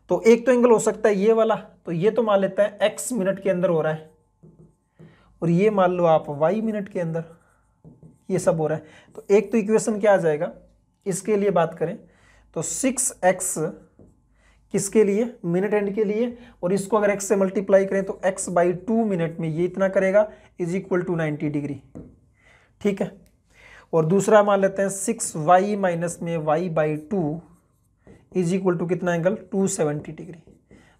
तो एक तो एंगल हो सकता है ये वाला तो ये तो मान लेता है एक्स मिनट के अंदर हो रहा है। और ये मान लो आप वाई मिनट के अंदर, ये सब हो रहा है। तो एक तो इक्वेशन क्या आ जाएगा? इसके लिए बात करें तो सिक्स एक्स किसके लिए? मिनट एंड के लिए। और इसको अगर एक्स से मल्टीप्लाई करें तो एक्स बाई टू मिनट में ये इतना करेगा is equal to ninety degree ठीक है? और दूसरा मान लेते हैं सिक्स वाई माइनस में Y by two is equal to कितना एंगल 270 डिग्री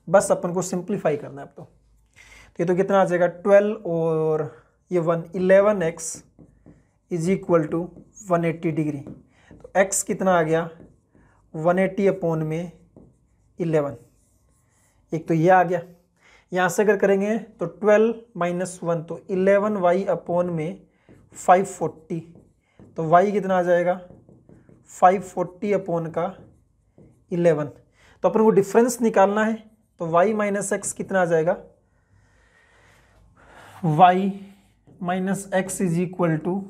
बस अपन को सिंप्लीफाई करना है अब तो। तो ये तो कितना आ जाएगा? 12 और ये one eleven X is equal to one degree तो एक्स कितना आ गया? वन एट्टी अपॉन में इलेवन एक तो ये आ गया। यहाँ से अगर करेंगे तो ट्वेल्व माइनस वन तो इलेवन वाई अपॉन में फाइव फोर्टी तो वाई कितना आ जाएगा? फाइव फोर्टी अपॉन का इलेवन। तो अपन को डिफरेंस निकालना है तो वाई माइनस एक्स कितना आ जाएगा? Y minus X is equal to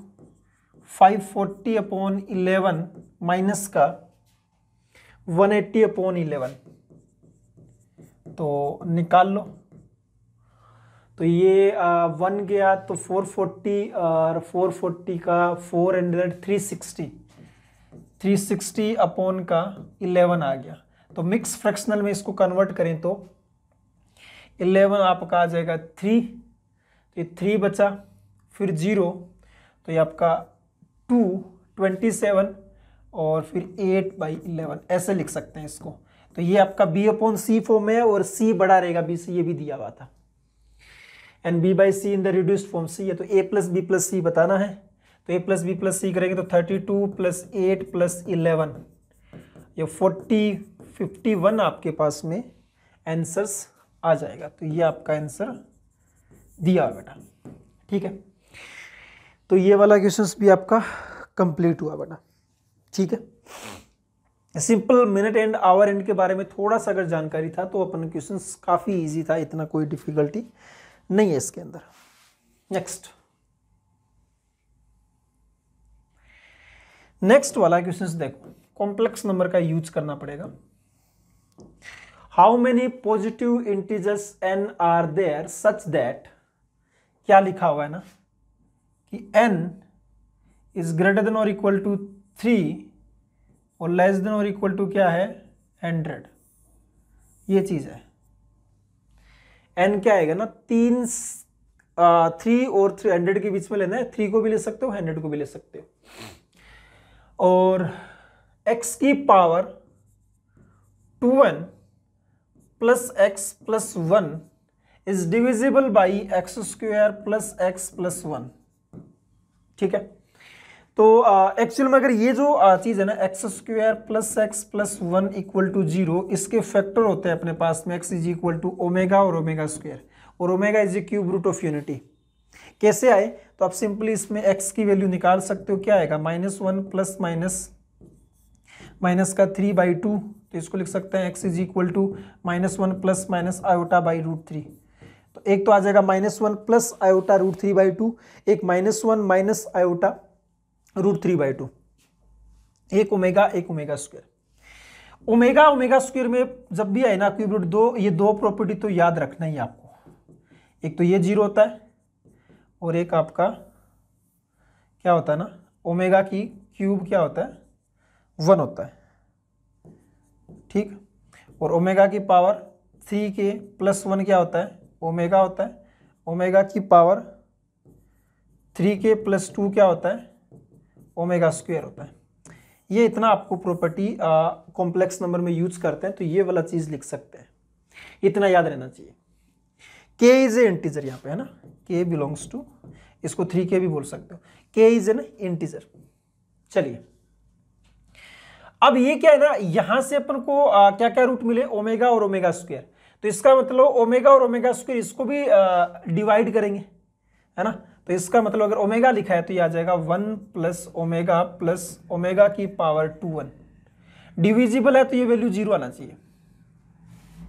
five forty upon eleven minus का वन एट्टी अपॉन इलेवन तो निकाल लो। तो ये वन गया तो फोर फोर्टी और फोर फोर्टी का four hundred three sixty three sixty upon का इलेवन आ गया। तो मिक्स फ्रैक्शनल में इसको कन्वर्ट करें तो इलेवन आपका आ जाएगा थ्री तो ये थ्री बचा, फिर ज़ीरो तो ये आपका टू ट्वेंटी सेवन और फिर एट बाई इलेवन ऐसे लिख सकते हैं इसको। तो ये आपका बी अपॉन सी फॉर्म है और सी बड़ा रहेगा बी से ये भी दिया हुआ था। And B by C in the reduced form C है तो A plus B plus C बताना है। तो A plus B plus C करेंगे तो thirty two plus eight plus eleven ये फोर्टी फिफ्टी वन आपके पास में आंसर्स आ जाएगा। तो ये आपका आंसर दिया बेटा। ठीक है? तो ये वाला क्वेश्चंस भी आपका कंप्लीट हुआ बेटा। ठीक है? Simple minute hand hour hand के बारे में थोड़ा सा अगर जानकारी था तो अपन क्वेश्चंस काफ़ी इजी था, इतना कोई डिफिकल्टी नहीं है इसके अंदर। नेक्स्ट नेक्स्ट वाला क्वेश्चन देखो कॉम्प्लेक्स नंबर का यूज़ करना पड़ेगा। How many positive integers N are there such that क्या लिखा हुआ है ना? कि एन इज़ ग्रेटर देन और इक्वल टू थ्री और लेस देन और इक्वल टू क्या है? हंड्रेड ये चीज़ है। एन क्या आएगा ना? तीन थ्री और थ्री हंड्रेड के बीच में लेना है। थ्री को भी ले सकते हो हंड्रेड को भी ले सकते हो। और एक्स की power two one plus X plus one is divisible by X square plus X plus one ठीक है? तो एक्चुअल में अगर ये जो चीज़ है ना X square plus X plus one equal to zero इसके फैक्टर होते हैं अपने पास में X is equal to omega और ओमेगा स्क्वेयर और omega is a cube root of unity कैसे आए? तो आप सिंपली इसमें एक्स की वैल्यू निकाल सकते हो, क्या आएगा? Minus one plus minus minus का थ्री बाई टू तो इसको लिख सकते हैं X is equal to minus one plus minus iota by root three. तो एक तो आ जाएगा minus one plus iota root three by two, एक minus one minus iota root three by two, एक ओमेगा एक omega square. Omega omega square में जब भी आए ना, क्यूब रूट दो, ये दो प्रॉपर्टी तो याद रखना ही आपको। एक तो ये ज़ीरो होता है और एक आपका क्या होता है ना, ओमेगा की क्यूब क्या होता है, वन होता है। ठीक? और ओमेगा की power three K plus one क्या होता है, ओमेगा होता है। ओमेगा की power three K plus two क्या होता है, ओमेगा स्क्वेयर होता है। ये इतना आपको प्रॉपर्टी कॉम्प्लेक्स नंबर में यूज़ करते हैं तो ये वाला चीज़ लिख सकते हैं। इतना याद रहना चाहिए। के इज़ ए इंटीजर यहाँ पे, है ना? के बिलोंग्स टू इसको थ्री के भी बोल सकते हो। के इज़ एन इंटीजर चलिए। अब ये क्या है ना यहाँ से अपन को आ, क्या क्या रूट मिले? ओमेगा और ओमेगा स्क्वेयर तो इसका मतलब ओमेगा और ओमेगा स्क्वेयर इसको भी डिवाइड करेंगे है ना? तो इसका मतलब अगर ओमेगा लिखा है तो ये आ जाएगा one plus omega plus omega की पावर टू वन डिविजिबल है तो ये वैल्यू ज़ीरो आना चाहिए।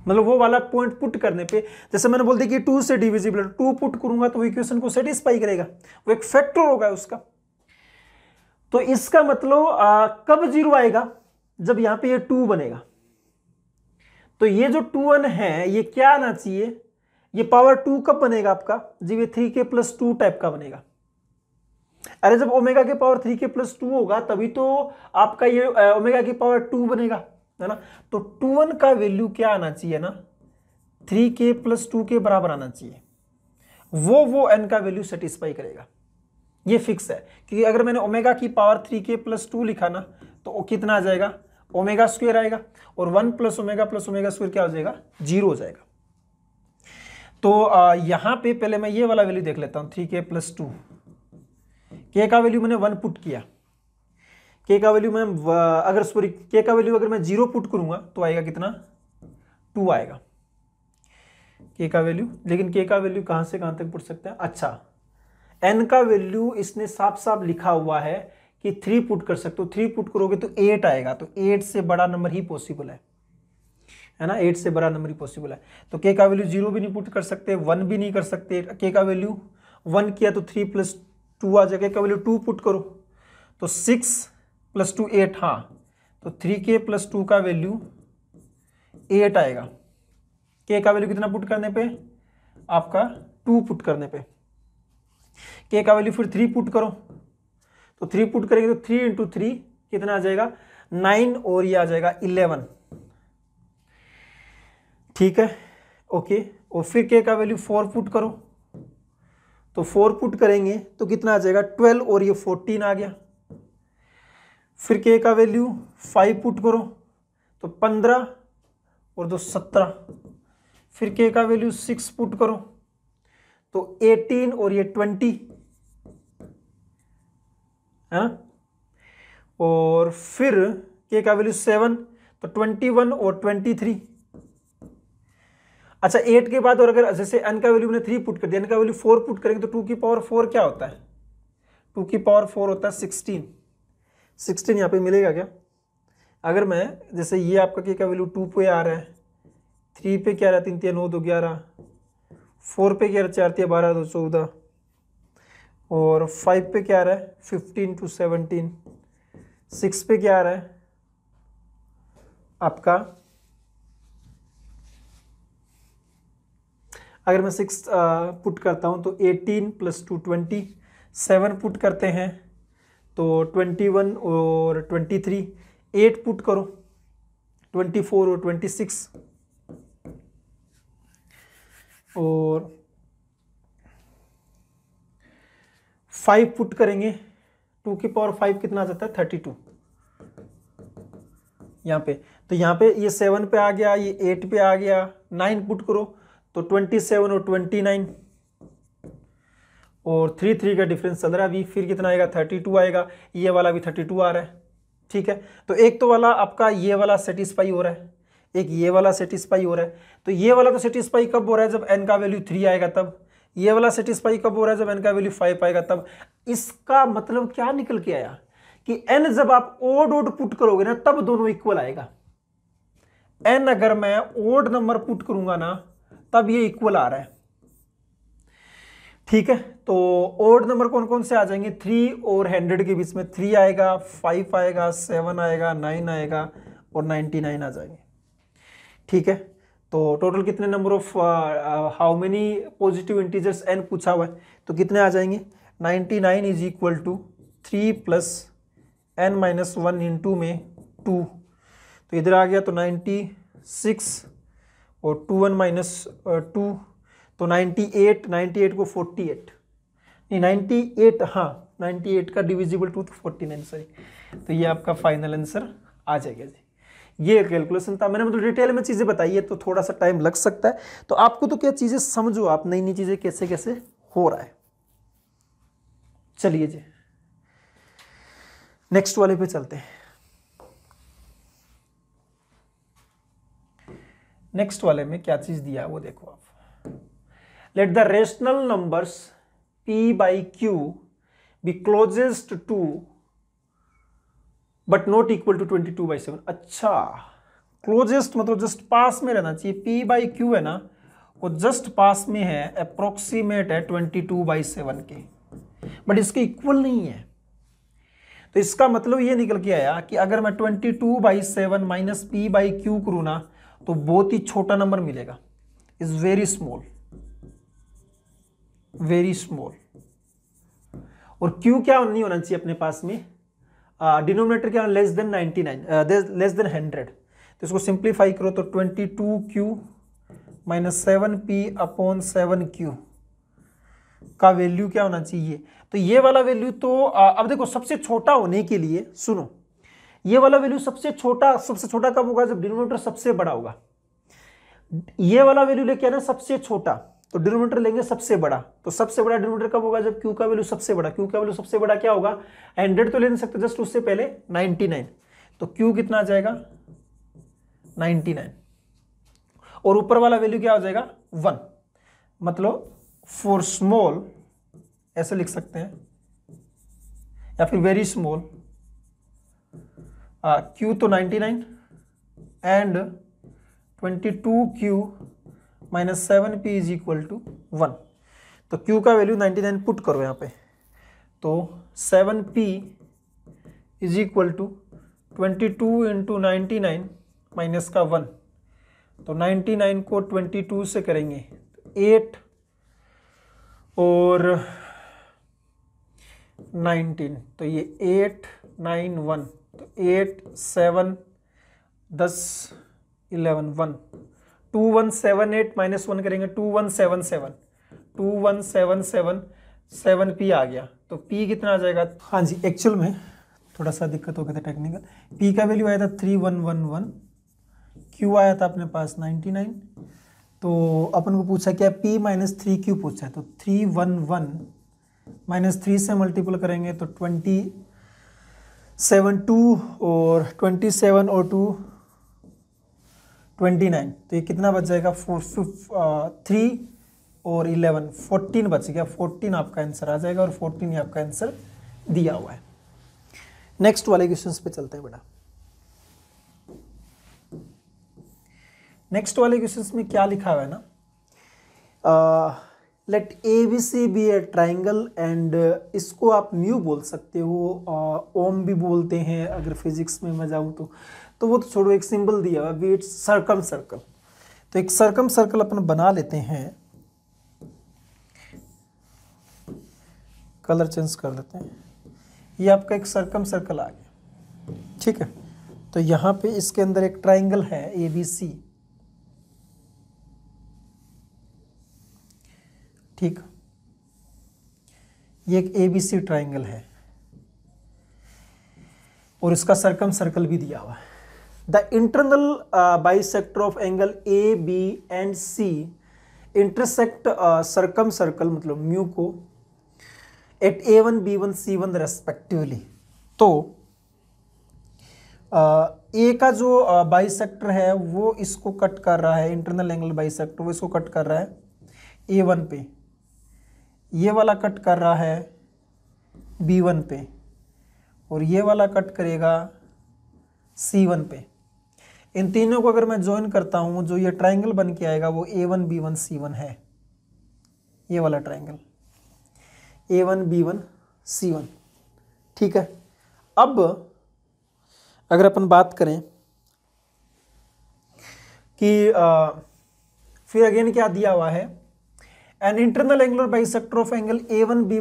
मतलब वो वाला पॉइंट पुट करने पे जैसे मैंने बोल दिया कि टू से डिविजिबल टू पुट करूँगा तो वो इक्वेशन को सेटिस्फाई करेगा। वो एक फैक्टर होगा उसका। तो इसका मतलब आ, कब ज़ीरो आएगा? जब यहाँ पे ये टू बनेगा। तो ये जो टू वन है ये क्या आना चाहिए? ये पावर टू कब बनेगा आपका? ये थ्री के प्लस टू टाइप का बनेगा। अरे जब ओमेगा के power three K plus two होगा तभी तो आपका ये ओमेगा की पावर टू बनेगा। है ना? तो टू वन का वैल्यू क्या आना चाहिए ना? थ्री के प्लस टू के बराबर आना चाहिए। वो वो एन का वैल्यू सेटिस्फाई करेगा। ये फिक्स है। क्योंकि अगर मैंने ओमेगा की power three K plus two लिखा ना तो कितना आ जाएगा? ओमेगा स्क्वेयर आएगा। और one plus omega plus omega square क्या हो जाएगा? ज़ीरो हो जाएगा। तो आ, यहाँ पे पहले मैं ये वाला वैल्यू देख लेता हूँ थ्री के प्लस टू। के का वैल्यू मैंने वन पुट किया। के का वैल्यू मैं अगर सॉरी के का वैल्यू अगर मैं ज़ीरो पुट करूँगा तो आएगा कितना? टू आएगा। के का वैल्यू लेकिन के का वैल्यू कहाँ से कहाँ तक पुट सकते हैं? अच्छा एन का वैल्यू इसने साफ़ साफ़ लिखा हुआ है कि थ्री पुट कर सकते हो। थ्री पुट करोगे तो एट आएगा। तो एट से बड़ा नंबर ही पॉसिबल है। है ना? एट से बड़ा नंबर ही पॉसिबल है। तो के का वैल्यू ज़ीरो भी नहीं पुट कर सकते वन भी नहीं कर सकते। के का वैल्यू वन किया तो थ्री प्लस टू आ जाएगा। के का वैल्यू टू पुट करो। तो सिक्स प्लस टू एट हाँ। तो थ्री के प्लस टू का वैल्यू एट आएगा। के का वैल्यू कितना पुट करने पे? आपका टू पुट करने पे। के का वैल्यू फिर थ्री पुट करो। तो थ्री पुट करेंगे तो थ्री इंटू थ्री कितना आ जाएगा? नाइन और ये आ जाएगा इलेवन। ठीक है? ओके। और फिर के का वैल्यू फोर पुट करो। तो फोर पुट करेंगे तो कितना आ जाएगा? ट्वेल्व और ये फोर्टीन आ गया। फिर के का वैल्यू फाइव पुट करो तो पंद्रह और दो सत्रह। फिर के का वैल्यू सिक्स पुट करो तो एटीन और ये ट्वेंटी है? ना और फिर के का वैल्यू सेवन तो ट्वेंटी वन और ट्वेंटी थ्री अच्छा एट के बाद और अगर जैसे एन का वैल्यू मैंने थ्री पुट कर दिया एन का वैल्यू फोर पुट करेंगे तो टू की पावर फोर क्या होता है? टू की पावर फोर होता है सिक्सटीन सिक्सटीन यहाँ पे मिलेगा क्या? अगर मैं, जैसे ये आपका के का वैल्यू टू पे आ रहा है? थ्री पे क्या रहा तीन तीन, नौ, दो, ग्यारह। फोर पे क्या रहा चार, तीन, बारह, दो, चौदह। और फाइव पे क्या आ रहा है? फिफ्टीन टू सेवनटीन सिक्स पे क्या आ रहा है? आपका, अगर मैं सिक्स पुट करता हूँ तो eighteen plus two twenty seven put करते हैं। तो ट्वेंटी वन और ट्वेंटी थ्री एट पुट करो। ट्वेंटी फोर और ट्वेंटी सिक्स और फाइव पुट करेंगे। टू की पावर फाइव कितना आ जाता है? थर्टी टू यहाँ पे तो यहाँ पे ये सेवन पे आ गया, ये एट पे आ गया। नाइन पुट करो तो ट्वेंटी सेवन और ट्वेंटी नाइन और थ्री थ्री का डिफरेंस चल रहा है फिर कितना आएगा? थर्टी टू आएगा। ये वाला भी थर्टी टू आ रहा है, ठीक है? तो एक तो वाला आपका ये वाला सेटिस्फाई हो रहा है, एक ये वाला सेटिस्फाई हो रहा है। तो ये वाला तो सेटिस्फाई कब हो रहा है? जब एन का वैल्यू थ्री आएगा तब। ये वाला सेटिस्फाई कब हो रहा है? जब एन का वैल्यू फाइव आएगा तब। इसका मतलब क्या निकल के आया? कि एन जब आप ओड ओड पुट करोगे ना, तब दोनों इक्वल आएगा। एन अगर मैं ओड नंबर पुट करूँगा ना, तब ये इक्वल आ रहा है। ठीक है तो ओड नंबर कौन कौन से आ जाएँगे? थ्री और हंड्रेड के बीच में थ्री आएगा फाइव आएगा सेवन आएगा नाइन आएगा और नाइन्टी नाइन आ जाएँगे। ठीक है तो टोटल कितने number of how many positive integers N पूछा हुआ है? तो कितने आ जाएँगे? Ninety nine is equal to three plus N minus one into में टू तो इधर आ गया तो नाइन्टी सिक्स और टू वन माइनस टू तो 98 98 को 48 नहीं 98 हाँ 98 का डिविजिबल टू तो 49 सॉरी तो ये आपका फाइनल आंसर आ जाएगा जी। ये कैलकुलेशन था। मैंने मतलब डिटेल में चीज़ें बताई है तो थोड़ा सा टाइम लग सकता है। तो आपको तो क्या चीज़ें समझो आप नई नई चीज़ें कैसे कैसे हो रहा है। चलिए जी। नेक्स्ट वाले पे चलते हैं। नेक्स्ट वाले में क्या चीज़ दिया है, वो देखो आप। Let the rational numbers p by q be closest to but not equal to twenty two by seven अच्छा क्लोजेस्ट मतलब जस्ट पास में रहना चाहिए। पी बाई क्यू है ना, वो जस्ट पास में है अप्रोक्सीमेट है ट्वेंटी टू बाई सेवन के। बट इसके इक्वल नहीं है। तो इसका मतलब ये निकल के आया कि अगर मैं twenty two by seven minus P by Q करूँ ना तो बहुत ही छोटा नंबर मिलेगा। Is very small very small और क्यू क्या नहीं होना चाहिए अपने पास में? डिनोमिनेटर क्या लेस देन 99 लेस देन 100 तो इसको सिंप्लीफाई करो तो 22 Q minus seven P upon seven Q का वैल्यू क्या होना चाहिए? तो ये वाला वैल्यू तो uh, अब देखो सबसे छोटा होने के लिए सुनो ये वाला वैल्यू सबसे छोटा सबसे छोटा कब होगा? जब डिनोमिनेटर सबसे बड़ा होगा। ये वाला वैल्यू लेके आना सबसे छोटा। तो डिनोमीटर लेंगे सबसे बड़ा। तो सबसे बड़ा डिनोमीटर कब होगा? जब क्यू का वैल्यू सबसे बड़ा। क्यू का वैल्यू सबसे बड़ा क्या होगा? हंड्रेड तो ले नहीं सकते जस्ट उससे पहले नाइनटी नाइन तो क्यू कितना आ जाएगा? नाइनटी नाइन और ऊपर वाला वैल्यू क्या हो जाएगा? वन मतलब फॉर स्मॉल ऐसे लिख सकते हैं। या फिर वेरी स्मॉल क्यू तो ninety nine and twenty two Q minus seven P is equal to one तो क्यू का वैल्यू नाइन्टी नाइन पुट करो यहाँ पे। तो seven P is equal to twenty two into ninety nine minus का one तो ninety nine को twenty two से करेंगे। एट और नाइनटीन तो ये एट नाइन वन तो एट सेवन दस eleven one two one seven eight minus one करेंगे, two one seven seven. Two one seven seven seven P आ गया। तो पी कितना आ जाएगा? हाँ जी एक्चुअल में थोड़ा सा दिक्कत हो गया था टेक्निकल पी का वैल्यू आया था three one one one Q आया था अपने पास नाइन्टी नाइन। तो अपन को पूछा क्या पी माइनस थ्री क्यू पूछा है? तो three one one minus three से मल्टीपल करेंगे तो ट्वेंटी सेवन टू और ट्वेंटी सेवन और टू ट्वेंटी नाइन तो ये कितना बच जाएगा? फोर थ्री और इलेवन फोर्टीन बच गया। फोर्टीन आपका आंसर आ जाएगा और फोर्टीन ही आपका आंसर दिया हुआ है। नेक्स्ट वाले क्वेश्चन पे चलते हैं बेटा। नेक्स्ट वाले क्वेश्चन में क्या लिखा हुआ है ना? Let A B C B A triangle and इसको आप म्यू बोल सकते हो ओम भी बोलते हैं, अगर फिजिक्स में मैं जाऊँ तो। तो वो तो छोड़ो, एक सिंबल दिया हुआ वी इट्स सर्कम सर्कल तो एक सर्कम सर्कल अपन बना लेते हैं। कलर चेंज कर लेते हैं। ये आपका एक सर्कम सर्कल आ गया। ठीक है? तो यहाँ पे इसके अंदर एक ट्राइंगल है ए बी सी ठीक। ये एक ए बी सी ट्राइंगल है। और इसका सर्कम सर्कल भी दिया हुआ है। The internal bisector of angle A B and C intersect circumcircle मतलब म्यू को at A one B one C one respectively तो ए का जो बाइसेक्टर है, वो इसको कट कर रहा है इंटरनल एंगल बाइसेक्टर वो इसको कट कर रहा है ए वन पे। ये वाला कट कर रहा है बी वन पे और ये वाला कट करेगा सी वन पे। इन तीनों को अगर मैं ज्वाइन करता हूँ जो ये ट्राइंगल बन के आएगा वो A one B one C one है। ये वाला triangle A one B one C one ठीक है? अब अगर अपन बात करें कि आ, फिर अगेन क्या दिया हुआ है?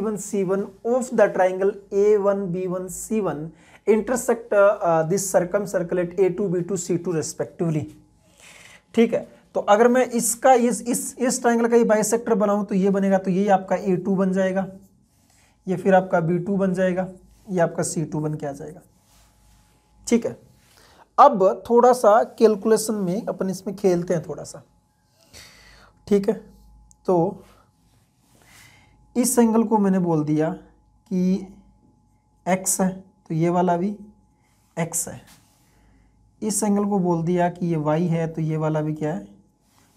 One C one of the triangle A one B one C one intersect this circumcircle at A two B two C two respectively ठीक है? तो अगर मैं इसका, इस इस इस ट्राइंगल का ये बाइसेक्टर बनाऊँ तो ये बनेगा तो ये आपका ए टू बन जाएगा। ये फिर आपका बी टू बन जाएगा। ये आपका सी टू बन के आ जाएगा। ठीक है? अब थोड़ा सा कैलकुलेशन में अपन इसमें खेलते हैं थोड़ा सा। ठीक है? तो इस एंगल को मैंने बोल दिया कि x है तो ये वाला भी x है। इस एंगल को बोल दिया कि ये y है तो ये वाला भी क्या है?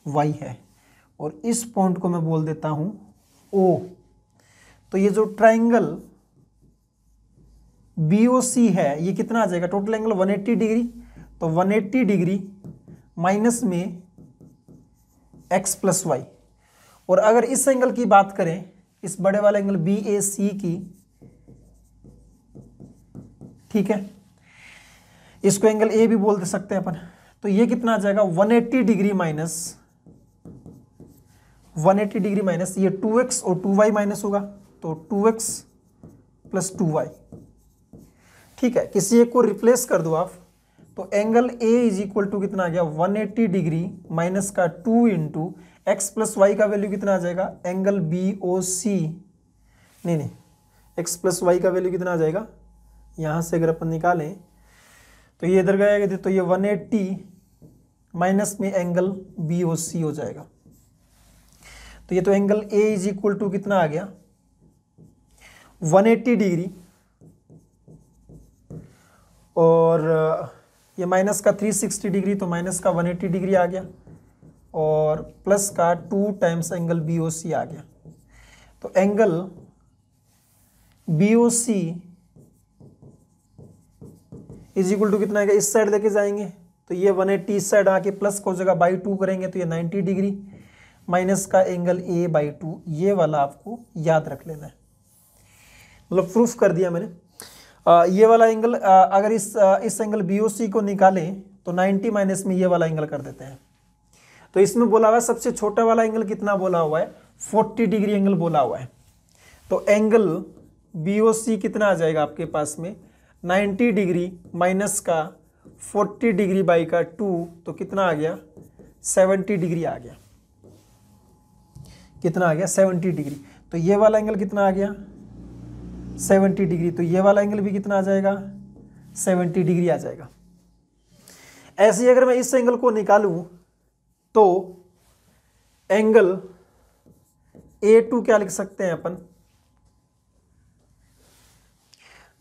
y है। और इस पॉइंट को मैं बोल देता हूँ O तो ये जो ट्राइंगल बी ओ सी है, ये कितना आ जाएगा? टोटल एंगल 180 डिग्री तो 180 डिग्री माइनस में x प्लस वाई और अगर इस एंगल की बात करें, इस बड़े वाले एंगल बी ए सी की, ठीक है? इसको एंगल ए भी बोल दे सकते हैं अपन। तो ये कितना आ जाएगा? 180 डिग्री माइनस 180 डिग्री माइनस, ये 2x और 2y माइनस होगा। तो 2x प्लस टू ठीक है? किसी एक को रिप्लेस कर दो आप। तो angle A is equal to कितना आ गया? 180 डिग्री माइनस का 2 इंटू एक्स प्लस वाई का वैल्यू कितना आ जाएगा? एंगल बी ओ सी नहीं नहीं. एक्स प्लस वाई का वैल्यू कितना आ जाएगा? यहाँ से अगर अपन निकालें तो ये इधर गया तो ये 180 माइनस में एंगल बी ओ सी हो जाएगा. तो ये तो angle A is equal to कितना आ गया? 180 डिग्री और, ये माइनस का 360 डिग्री तो माइनस का 180 डिग्री आ गया. और प्लस का two times angle B O C आ गया। तो angle B O C is equal to कितना आएगा? इस साइड लेके जाएँगे। तो ये 180 इस साइड आके प्लस को जगह बाई टू करेंगे तो ये 90 डिग्री माइनस का एंगल ए बाई टू ये वाला आपको याद रख लेना है। मतलब प्रूफ कर दिया मैंने। आ, ये वाला एंगल आ, अगर इस आ, इस एंगल BOC को निकालें तो 90 माइनस में ये वाला एंगल कर देते हैं। तो इसमें बोला हुआ है, सबसे छोटा वाला एंगल कितना बोला हुआ है? 40 डिग्री एंगल बोला हुआ है। तो एंगल बी कितना आ जाएगा आपके पास में? 90 डिग्री माइनस का 40 डिग्री बाई का 2 तो कितना आ गया? 70 डिग्री आ गया। कितना आ गया? 70 डिग्री। तो ये वाला एंगल कितना आ गया? 70 डिग्री। तो ये वाला एंगल भी कितना आ जाएगा? 70 डिग्री आ जाएगा। ऐसे ही अगर मैं इस एंगल को निकालूं तो एंगल ए टू क्या लिख सकते हैं अपन?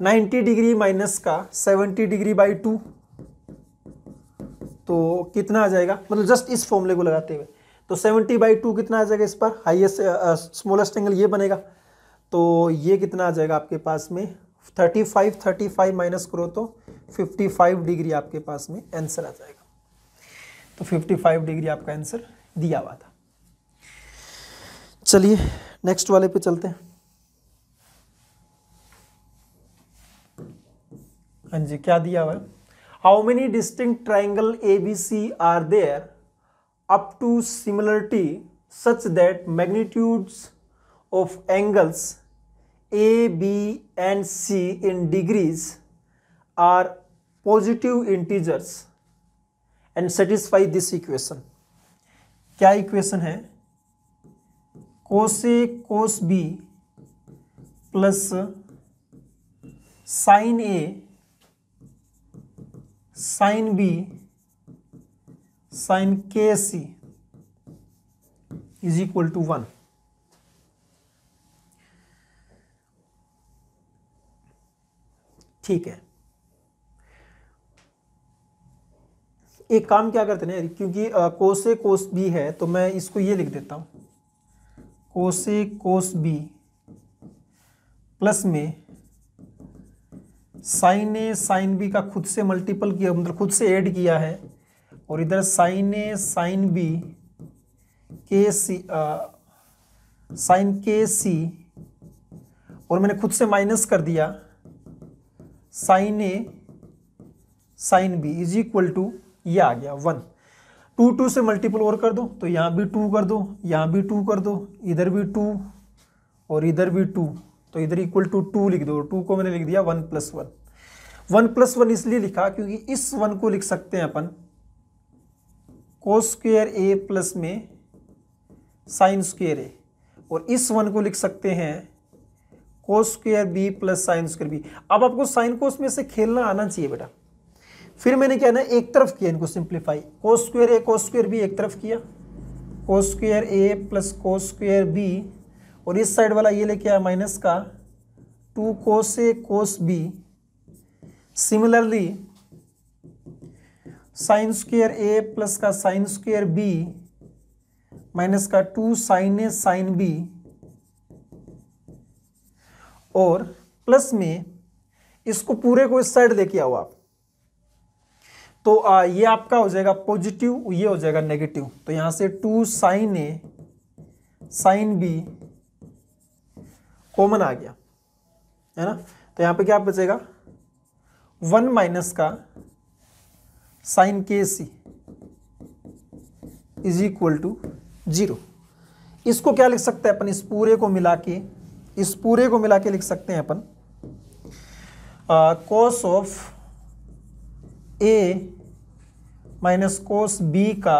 90 डिग्री माइनस का 70 डिग्री बाई टू। तो कितना आ जाएगा? मतलब जस्ट इस फॉर्मूले को लगाते हुए। तो 70 बाई टू कितना आ जाएगा इस पर? हाईएस्ट स्मॉलेस्ट एंगल ये बनेगा। तो ये कितना आ जाएगा आपके पास में? 35 35 माइनस करो तो 55 डिग्री आपके पास में आंसर आ जाएगा। तो 55 डिग्री आपका आंसर दिया हुआ था। चलिए नेक्स्ट वाले पे चलते हैं। हाँ जी, क्या दिया हुआ है? How many distinct triangle A B C are there up to similarity such that magnitudes of angles A B and C in degrees are positive integers and satisfy this equation क्या इक्वेशन है? Cos A cos B plus sine A sine B sine k C is equal to one ठीक है। एक काम क्या करते हैं क्योंकि कोसे कोस बी है तो मैं इसको ये लिख देता हूँ। Cos A cos B plus में साइन ए, साइन बी का खुद से मल्टीपल किया मतलब खुद से ऐड किया है, और इधर साइन ए, साइन बी, के सी साइन के सी, और मैंने खुद से माइनस कर दिया, sine A, sine B is equal to ये आ गया वन टू टू से मल्टीपल और कर दो तो यहाँ भी टू कर दो, यहाँ भी टू कर दो, इधर भी टू और इधर भी टू तो इधर इक्वल टू टू लिख दो टू को मैंने लिख दिया one plus one one plus one इसलिए लिखा क्योंकि इस वन को लिख सकते हैं अपन. को स्क्वेयर ए प्लस में साइन स्क्वेयर ए और इस वन को लिख सकते हैं cos square B plus sine square B अब आपको साइन कोस में से खेलना आना चाहिए बेटा। फिर मैंने क्या ना, एक तरफ़ किया इनको सिंप्लीफाई को स्क्वेयर ए को स्क्वेयर बी एक तरफ़ किया। Cos square A plus cos square B और इस साइड वाला ये लेके आया माइनस का। Two cos A cos B similarly sine square A plus का साइन स्क्वेयर बी माइनस का two sine A sine B और प्लस में इसको पूरे को इस साइड लेके आओ आप। तो आ, ये आपका हो जाएगा पॉजिटिव ये हो जाएगा नेगेटिव तो यहाँ से two sine A sine B common आ गया। है ना? तो यहाँ पे क्या बचेगा? वन माइनस का sine k C is equal to zero इसको क्या लिख सकते हैं अपन? इस पूरे को मिला के इस पूरे को मिला के लिख सकते हैं अपन। Cos of A minus cos B का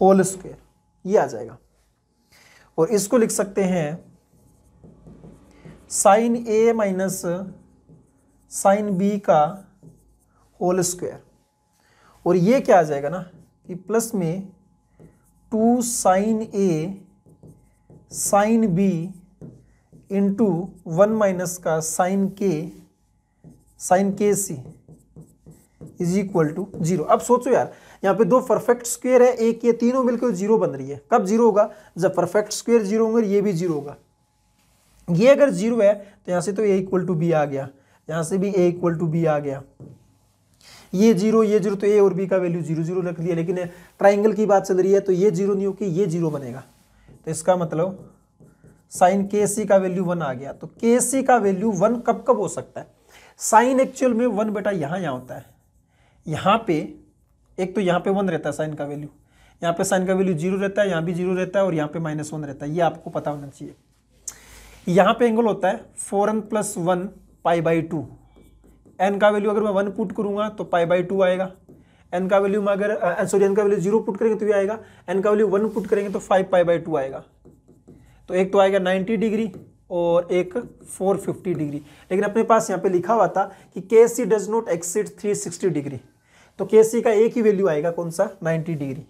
होल स्क्वेयर ये आ जाएगा। और इसको लिख सकते हैं sine A minus sine B का होल स्क्वेयर और ये क्या आ जाएगा ना, कि प्लस में two sine A sine B into one minus का sine k sine k C is equal to zero अब सोचो यार, यहाँ पे दो परफेक्ट स्क्वेयर है, एक ये तीनों मिलकर ज़ीरो बन रही है। कब ज़ीरो होगा? जब परफेक्ट स्क्वेयर ज़ीरो होंगे, ये भी ज़ीरो होगा। ये अगर ज़ीरो है तो यहाँ से तो ए इक्वल टू बी आ गया। यहाँ से भी ए इक्वल टू बी आ गया। ये ज़ीरो ये ज़ीरो तो ए और बी का वैल्यू ज़ीरो ज़ीरो रख दिया लेकिन ट्राइंगल की बात चल रही है तो ये ज़ीरो नहीं होगी ये ज़ीरो बनेगा। तो इसका मतलब साइन के सी का वैल्यू वन आ गया। तो के सी का वैल्यू वन कब कब हो सकता है? साइन एक्चुअल में वन बेटा यहाँ यहाँ होता है। यहाँ पे, एक तो यहाँ पे वन रहता है साइन का वैल्यू यहाँ पे साइन का वैल्यू ज़ीरो रहता है, यहाँ भी ज़ीरो रहता है और यहाँ पे माइनस वन रहता है. ये आपको पता होना चाहिए. यहाँ पे एंगल होता है four n plus one pi by two n का वैल्यू अगर मैं वन पुट करूँगा तो पाई बाई टू आएगा. एन का वैल्यू में अगर सॉरी एन का वैल्यू ज़ीरो पुट करेंगे तो भी आएगा. एन का वैल्यू वन पुट करेंगे तो फाइव पाई बाई टू आएगा. तो एक तो आएगा नाइन्टी डिग्री और एक 450 डिग्री लेकिन अपने पास यहाँ पे लिखा हुआ था कि k C does not exceed 360 degree तो के सी का एक ही वैल्यू आएगा कौन सा? 90 डिग्री।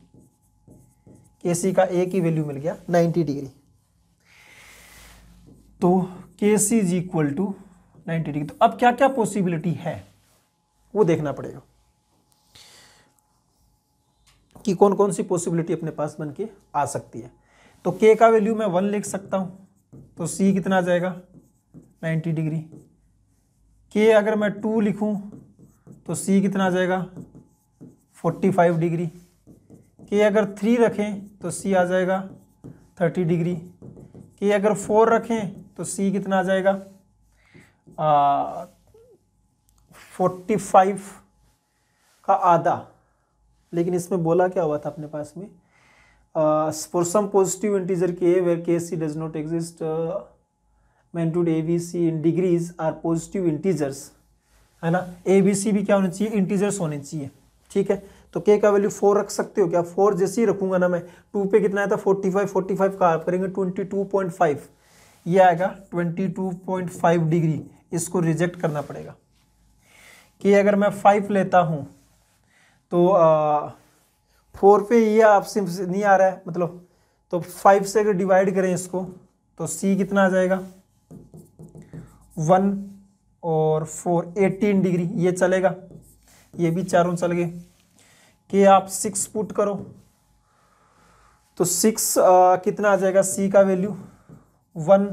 के सी का एक ही वैल्यू मिल गया 90 डिग्री। तो k C is equal to ninety degree. तो अब क्या क्या पॉसिबिलिटी है? वो देखना पड़ेगा। कि कौन कौन सी पॉसिबिलिटी अपने पास बन के आ सकती है। तो के का वैल्यू मैं वन लिख सकता हूँ। तो सी कितना आ जाएगा? 90 डिग्री। के अगर मैं टू लिखूं तो सी कितना आ जाएगा? 45 डिग्री। के अगर थ्री रखें तो सी आ जाएगा 30 डिग्री। के अगर फोर रखें तो सी कितना आ जाएगा? फोर्टी फाइव का आधा। लेकिन इसमें बोला क्या हुआ था अपने पास में? For some positive integer k where k C does not exist magnitude A B C in degrees are positive integers है ना? ए बी सी भी क्या होने चाहिए? इंटीजर्स होने चाहिए। ठीक है? तो के का वैल्यू फोर रख सकते हो क्या? फोर जैसे ही रखूँगा ना मैं टू पे कितना आया था? फोर्टी फाइव फोर्टी फाइव का आप करेंगे? ट्वेंटी टू पॉइंट फाइव ये आएगा 22.5 डिग्री इसको रिजेक्ट करना पड़ेगा। कि अगर मैं फाइव लेता हूँ तो फोर पे ये आपसे नहीं आ रहा है मतलब तो फाइव से अगर डिवाइड करें इसको तो सी कितना आ जाएगा? वन और फोर एटीन डिग्री ये चलेगा। ये भी चारों चल गए। कि आप सिक्स पुट करो। तो सिक्स कितना आ जाएगा? सी का वैल्यू वन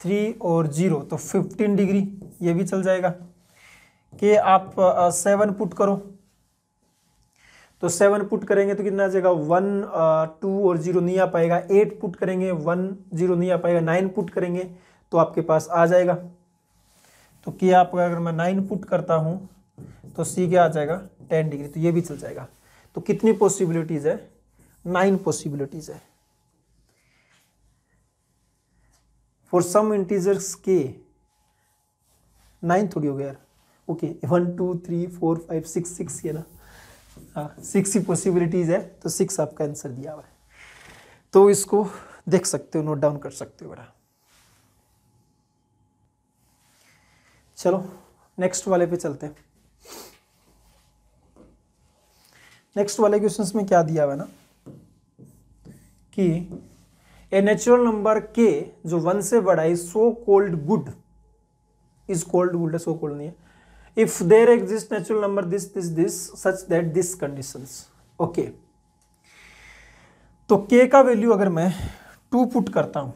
थ्री और ज़ीरो तो फिफ्टीन डिग्री ये भी चल जाएगा। कि आप सेवन पुट करो। तो सेवन पुट करेंगे तो कितना आ जाएगा? वन टू और ज़ीरो नहीं आ पाएगा। एट पुट करेंगे वन ज़ीरो नहीं आ पाएगा। नाइन पुट करेंगे तो आपके पास आ जाएगा। तो क्या आप, अगर मैं नाइन पुट करता हूँ तो सी क्या आ जाएगा? टेन डिग्री तो ये भी चल जाएगा। तो कितनी पॉसिबिलिटीज़ है? नाइन पॉसिबिलिटीज़ है। For some integers k nine थोड़ी हो गया यार। Okay one two three four five six six ये ना। हाँ सिक्स ही पॉसिबिलिटीज़ है तो सिक्स आपका आंसर दिया हुआ है। तो इसको देख सकते हो नोट डाउन कर सकते हो बेटा चलो नेक्स्ट वाले पे चलते हैं। नेक्स्ट वाले क्वेश्चन में क्या दिया हुआ ना? कि ए नेचुरल नंबर के जो वन से बड़ा है so called good is called good है सो कोल्ड नहीं है. If there exist natural number this this this such that this condition okay तो के का वैल्यू अगर मैं टू पुट करता हूँ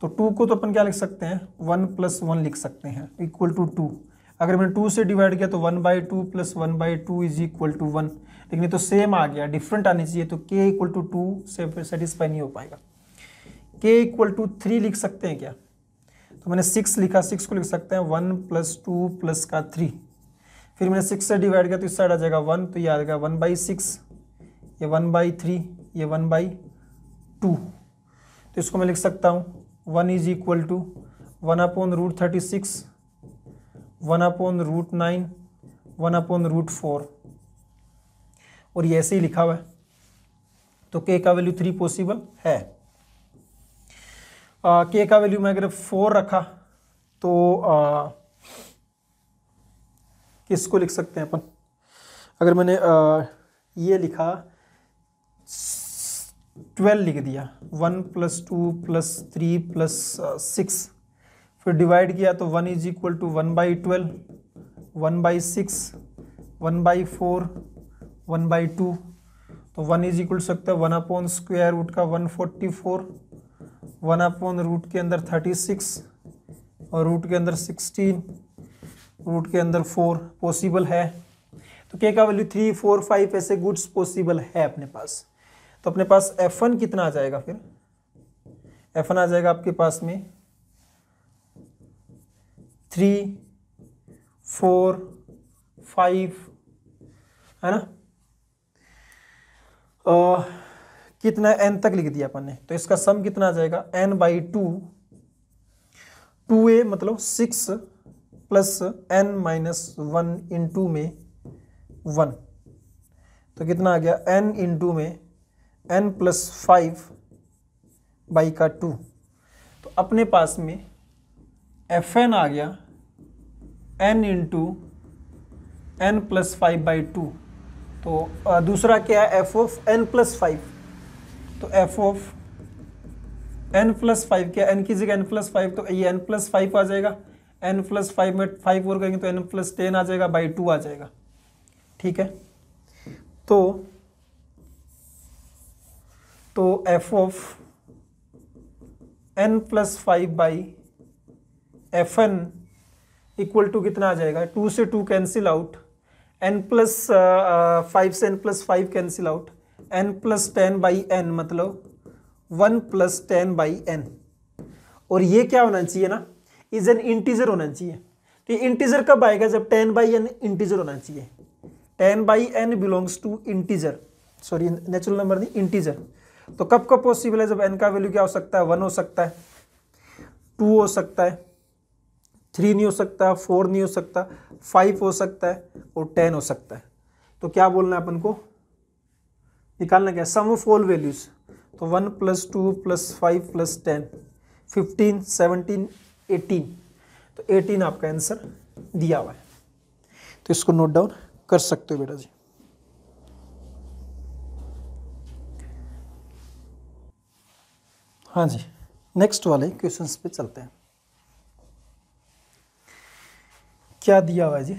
तो टू को तो अपन क्या लिख सकते हैं? वन प्लस वन लिख सकते हैं इक्वल टू टू अगर मैंने टू से डिवाइड किया तो one by two plus one by two is equal to one लेकिन ये तो सेम आ गया डिफरेंट आनी चाहिए तो के इक्वल टू टू से सेटिस्फाई नहीं हो पाएगा। के इक्वल टू थ्री लिख सकते हैं क्या? तो मैंने सिक्स लिखा सिक्स को लिख सकते हैं वन प्लस टू प्लस का थ्री फिर मैंने सिक्स से डिवाइड किया तो इस साइड आ जाएगा वन तो ये आ जाएगा वन बाई सिक्स ये वन बाई थ्री ये वन बाई टू तो इसको मैं लिख सकता हूँ one is equal to one upon root thirty six one upon root nine one upon root four. और ये ऐसे ही लिखा हुआ है। तो के का वैल्यू थ्री पॉसिबल है। के का वैल्यू में अगर फोर रखा तो आ, किसको लिख सकते हैं अपन? अगर मैंने आ, ये लिखा ट्वेल्व लिख दिया। One plus two plus three plus six फिर डिवाइड किया तो one is equal to one by twelve one by six one by four one by two तो वन इज़ इक्वल सकता है वन अपॉन स्क्वायर रूट का one forty four one upon root के अंदर thirty six और root के अंदर sixteen root के अंदर फोर पॉसिबल है। तो के का वैल्यू थ्री फोर फाइव ऐसे गुड्स पॉसिबल है अपने पास। तो अपने पास एफ़ वन कितना आ जाएगा फिर? एफ़ वन आ जाएगा आपके पास में थ्री फोर फाइव है ना? आ, कितना एन तक लिख दिया अपन ने? तो इसका सम कितना आ जाएगा? N by two two a मतलब six plus n minus one into में वन तो कितना आ गया? एन इन टू में एन प्लस फाइव बाई का टू तो अपने पास में एफ़ एन आ गया। N into n plus five by two तो दूसरा क्या है? F of n plus five तो f of n plus five क्या एन की जगह एन प्लस फाइव तो ये एन प्लस फाइव आ जाएगा। एन प्लस फाइव में फाइव और करेंगे तो एन प्लस टेन आ जाएगा बाई टू आ जाएगा। ठीक है? तो तो f of n plus five by f n equal to कितना आ जाएगा? टू से two cancel out n plus five से n plus five cancel out n plus ten by n मतलब one plus ten by n और ये क्या होना चाहिए ना? इज़ एन इंटीजर होना चाहिए। तो इंटीजर कब आएगा? जब टेन बाई एन इंटीजर होना चाहिए। Ten by n belongs to integer sorry natural number नहीं इंटीजर तो कब कब पॉसिबल है? जब एन का वैल्यू क्या हो सकता है? वन हो सकता है। टू हो सकता है। थ्री नहीं हो सकता, फोर नहीं हो सकता, फाइव हो सकता है और टेन हो सकता है। तो क्या बोलना है अपन को? निकालना क्या सम ऑफ़ ऑल वैल्यूज़। तो one plus two plus five plus ten, fifteen, seventeen, eighteen. तो एटीन आपका आंसर दिया हुआ है। तो इसको नोट डाउन कर सकते हो बेटा जी। हाँ जी, नेक्स्ट वाले क्वेश्चंस पे चलते हैं। क्या दिया हुआ है जी?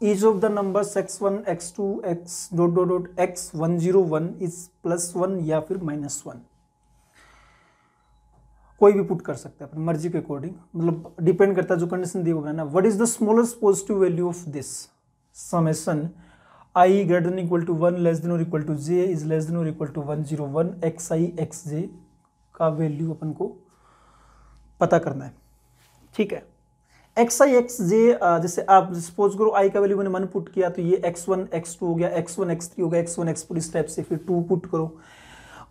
Each of the numbers x1 x2 x dot dot dot, x 101 is plus one या फिर माइनस वन कोई भी पुट कर सकता है, अपनी मर्ज़ी के अकॉर्डिंग मतलब डिपेंड करता है जो कंडीशन दी होगा ना। What is the smallest positive value of this summation i greater than equal to one less than और equal to j is less than और equal to one zero one x i x j का value अपन को पता करना है। ठीक है? X आई x जे जैसे आप सपोज़ करो आई का वैल्यू मैंने वन पुट किया तो ये एक्स वन एक्स टू हो गया एक्स वन एक्स थ्री हो गया एक्स वन एक्स फोर इस टाइप से फिर टू पुट करो।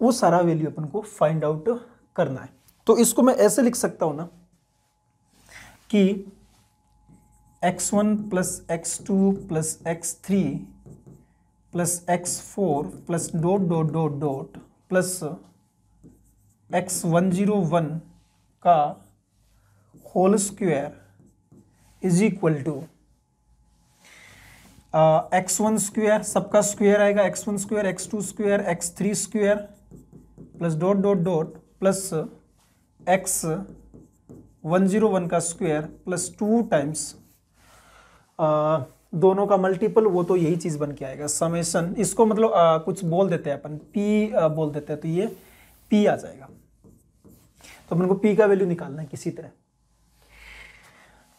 वो सारा वैल्यू अपन को फाइंड आउट करना है। तो इसको मैं ऐसे लिख सकता हूँ ना कि x one plus x two plus x three plus x four plus dot dot dot dot plus x one zero one का whole square is equal to x one square सबका स्क्वेयर आएगा x one square x two square x three square plus dot dot dot plus x one zero one का square plus two times दोनों का multiple वो तो यही चीज़ बन के आएगा समेशन इसको मतलब आ, कुछ बोल देते हैं अपन पी आ, बोल देते हैं तो ये पी आ जाएगा। तो अपन को पी का वैल्यू निकालना है किसी तरह।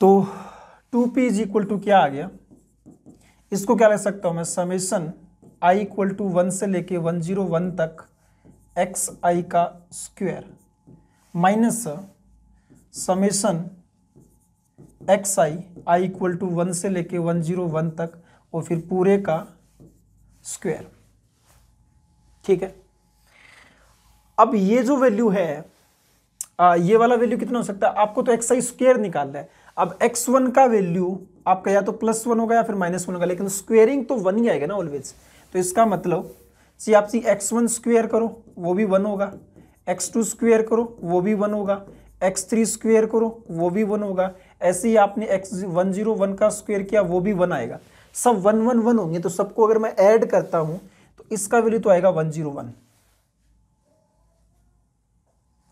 तो two p is equal to क्या आ गया? इसको क्या लिख सकता हूँ मैं? Summation i equal to one से लेके वन ज़ीरो वन तक एक्स आई का square minus summation x i i equal to one से लेके वन ज़ीरो वन तक और फिर पूरे का स्क्वेयर ठीक है? अब ये जो वैल्यू है आ, ये वाला वैल्यू कितना हो सकता है? आपको तो एक्स आई स्क्वेयर निकालना है। अब एक्स वन का वैल्यू आपका या तो प्लस वन होगा या फिर माइनस वन होगा, लेकिन स्क्वेयरिंग तो वन ही आएगा ना ऑलवेज तो इसका मतलब सी आप सी एक्स वन स्क्वेयर करो, वो भी वन होगा। एक्स टू स्क्वेयर करो, वो भी वन होगा। एक्स थ्री स्क्वेयर करो, वो भी वन होगा। ऐसे ही आपने एक्स वन ज़ीरो वन का स्क्वेयर किया, वो भी वन आएगा। सब वन वन वन होंगे तो सबको अगर मैं ऐड करता हूँ तो इसका वैल्यू तो आएगा वन ज़ीरो वन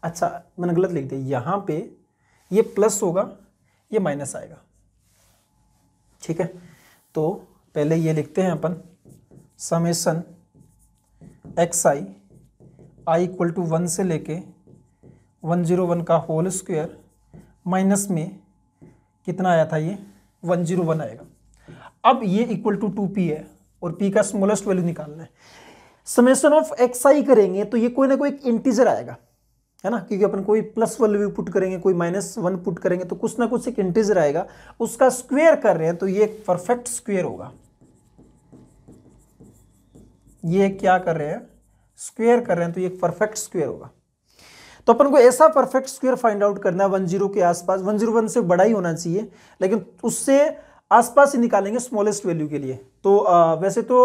अच्छा मैंने गलत लिख दिया। यहाँ पे ये प्लस होगा ये माइनस आएगा। ठीक है? तो पहले ये लिखते हैं अपन। Summation x i i equal to one से लेके वन ज़ीरो वन का होल स्क्वायर माइनस में कितना आया था ये? वन ज़ीरो वन आएगा। अब ये इक्वल टू टू पी है और पी का स्मॉलेस्ट वैल्यू निकालना है। समेशन ऑफ़ एक्स आई करेंगे तो ये कोई ना कोई एक इंटीजर आएगा। है ना? क्योंकि अपन कोई प्लस वैल्यू पुट करेंगे कोई माइनस वन पुट करेंगे तो कुछ ना कुछ एक इंटीजर आएगा उसका स्क्वेयर कर रहे हैं तो ये एक परफेक्ट स्क्वेयर होगा। ये क्या कर रहे हैं? स्क्वेयर कर रहे हैं तो ये एक परफेक्ट स्क्वेयर होगा। तो अपन को ऐसा परफेक्ट स्क्वेयर फाइंड आउट करना है वन ज़ीरो के आसपास। वन ज़ीरो वन से बड़ा ही होना चाहिए लेकिन उससे आसपास ही निकालेंगे स्मॉलेस्ट वैल्यू के लिए। तो आ, वैसे तो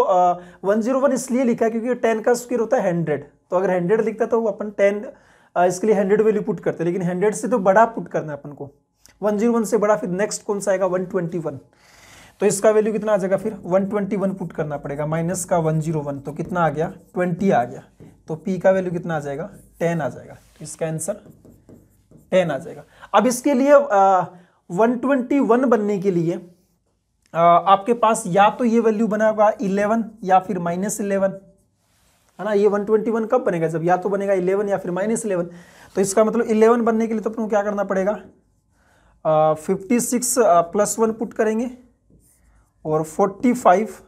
वन ज़ीरो वन इसलिए लिखा है क्योंकि टेन का स्क्वेयर होता है हंड्रेड तो अगर हंड्रेड लिखता तो अपन टेन इसके लिए हंड्रेड वैल्यू पुट करते लेकिन हंड्रेड से तो बड़ा पुट करना है अपन को। वन ज़ीरो वन से बड़ा फिर नेक्स्ट कौन सा आएगा? वन ट्वेंटी वन तो इसका वैल्यू कितना आ जाएगा फिर? वन ट्वेंटी वन पुट करना पड़ेगा माइनस का वन ज़ीरो वन तो कितना आ गया? ट्वेंटी आ गया। तो पी का वैल्यू कितना आ जाएगा? टेन आ जाएगा। तो इसका आंसर टेन आ जाएगा। अब इसके लिए वन ट्वेंटी वन बनने के लिए आ, आपके पास या तो ये वैल्यू बना होगा इलेवन या फिर माइनस इलेवन है ना? ये 121 कब बनेगा? जब या तो बनेगा 11 या फिर माइनस इलेवन तो इसका मतलब 11 बनने के लिए तो अपने को क्या करना पड़ेगा? Fifty six plus one put करेंगे और 45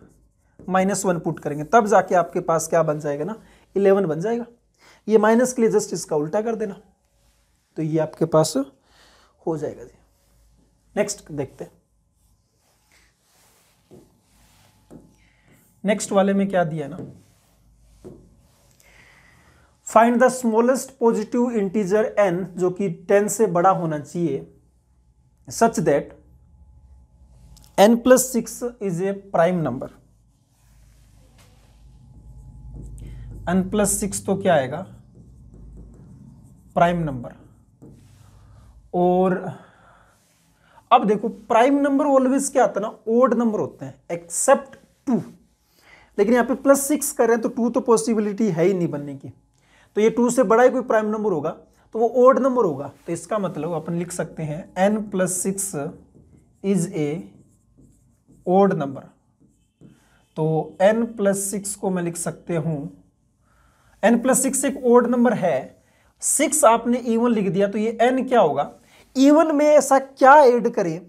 माइनस वन पुट करेंगे। तब जाके आपके पास क्या बन जाएगा ना? 11 बन जाएगा। ये माइनस के लिए जस्ट इसका उल्टा कर देना। तो ये आपके पास हो जाएगा जी। नेक्स्ट देखते हैं। नेक्स्ट वाले में क्या दिया है ना? Find the smallest positive integer n जो कि टेन से बड़ा होना चाहिए। Such that n plus six is a prime number n plus six तो क्या आएगा? प्राइम नंबर और अब देखो प्राइम नंबर ऑलवेज क्या आता है ना? ओड नंबर होते हैं एक्सेप्ट टू लेकिन यहाँ पे प्लस सिक्स कर रहे हैं तो टू तो पॉसिबिलिटी है ही नहीं बनने की। तो ये टू से बड़ा ही कोई प्राइम नंबर होगा तो वो ओड नंबर होगा। तो इसका मतलब अपन लिख सकते हैं n plus six is a odd number तो एन प्लस सिक्स को मैं लिख सकते हूँ। एन प्लस सिक्स एक ओड नंबर है। सिक्स आपने इवन लिख दिया तो ये एन क्या होगा? इवन में ऐसा क्या ऐड करें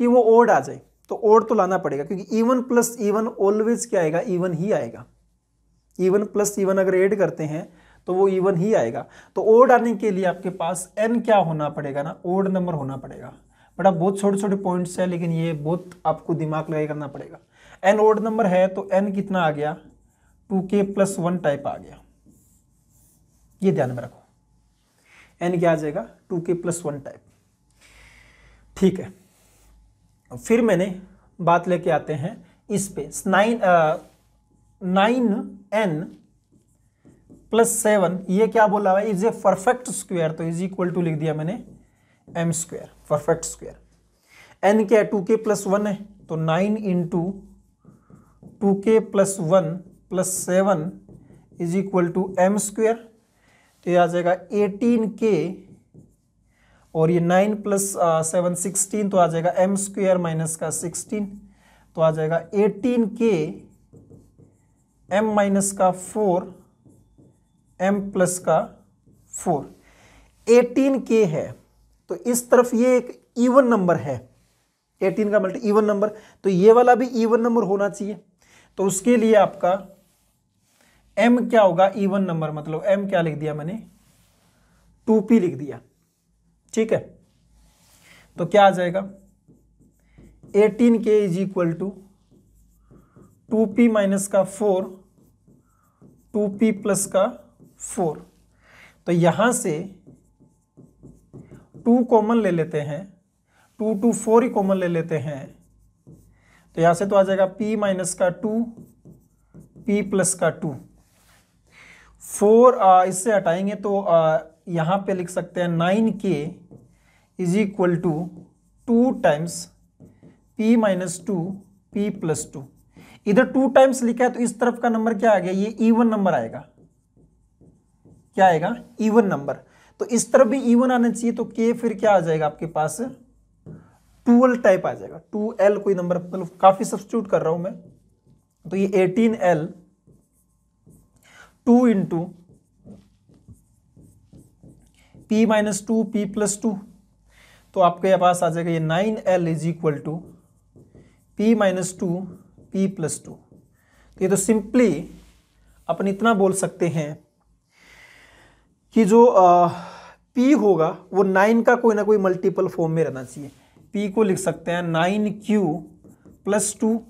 कि वो ओड आ जाए? तो ओड तो लाना पड़ेगा, क्योंकि इवन प्लस इवन ऑलवेज क्या आएगा? इवन ही आएगा। इवन प्लस इवन अगर ऐड करते हैं तो वो इवन ही आएगा। तो ओड आने के लिए आपके पास एन क्या होना पड़ेगा ना? ओड नंबर होना पड़ेगा। बड़ा बहुत छोटे छोटे पॉइंट्स है, लेकिन ये बहुत आपको दिमाग लगाई करना पड़ेगा। एन ओड नंबर है तो एन कितना आ गया? टू के प्लस वन टाइप आ गया। ये ध्यान में रखो। एन क्या आ जाएगा? टू के प्लस वन टाइप ठीक है। फिर मैंने बात लेके आते हैं इस पे। Nine nine n plus seven, ये क्या बोला हुआ इज़ ए परफेक्ट स्क्वायर तो इज़ इक्वल टू लिख दिया मैंने, m square, perfect square. N क्या है? टू के प्लस वन है तो nine two two k plus one plus seven is equal to m square. तो ये आ जाएगा एटीन के, और ये नाइन प्लस सेवन सिक्सटीन तो आ जाएगा एम स्क्वेयर माइनस का सिक्सटीन। तो आ जाएगा एटीन के एम माइनस का फोर एम प्लस का फोर एटीन के है. तो इस तरफ़ ये एक इवन नंबर है. एटीन का मल्टी इवन नंबर तो ये वाला भी इवन नंबर होना चाहिए. तो उसके लिए आपका एम क्या होगा? इवन नंबर मतलब एम क्या लिख दिया मैंने? टू पी लिख दिया. ठीक है? तो क्या आ जाएगा? 18 के is equal to two p minus का फोर टू पी प्लस का फोर। तो यहाँ से टू कॉमन ले लेते हैं टू टू फोर ही कॉमन ले लेते हैं। तो यहाँ से तो आ जाएगा p माइनस का टू p प्लस का टू। फोर इससे हटाएँगे तो आ, यहाँ पे लिख सकते हैं nine k is equal to two times p minus two p plus two. इधर टू टाइम्स लिखा है तो इस तरफ़ का नंबर क्या आ गया? ये इवन नंबर आएगा। क्या आएगा? इवन नंबर तो इस तरफ़ भी इवन आना चाहिए तो के फिर क्या आ जाएगा आपके पास? टूएल टाइप आ जाएगा। टू एल कोई नंबर मतलब काफ़ी सब्सिट्यूट कर रहा हूँ मैं। तो ये eighteen l two into p minus two p plus two तो आपके पास आ जाएगा ये nine l is equal to p minus two p plus two तो ये तो सिंपली अपन इतना बोल सकते हैं कि जो पी होगा, वो नाइन का कोई ना कोई मल्टीपल फॉर्म में रहना चाहिए। पी को लिख सकते हैं नाइन क्यू प्लस टू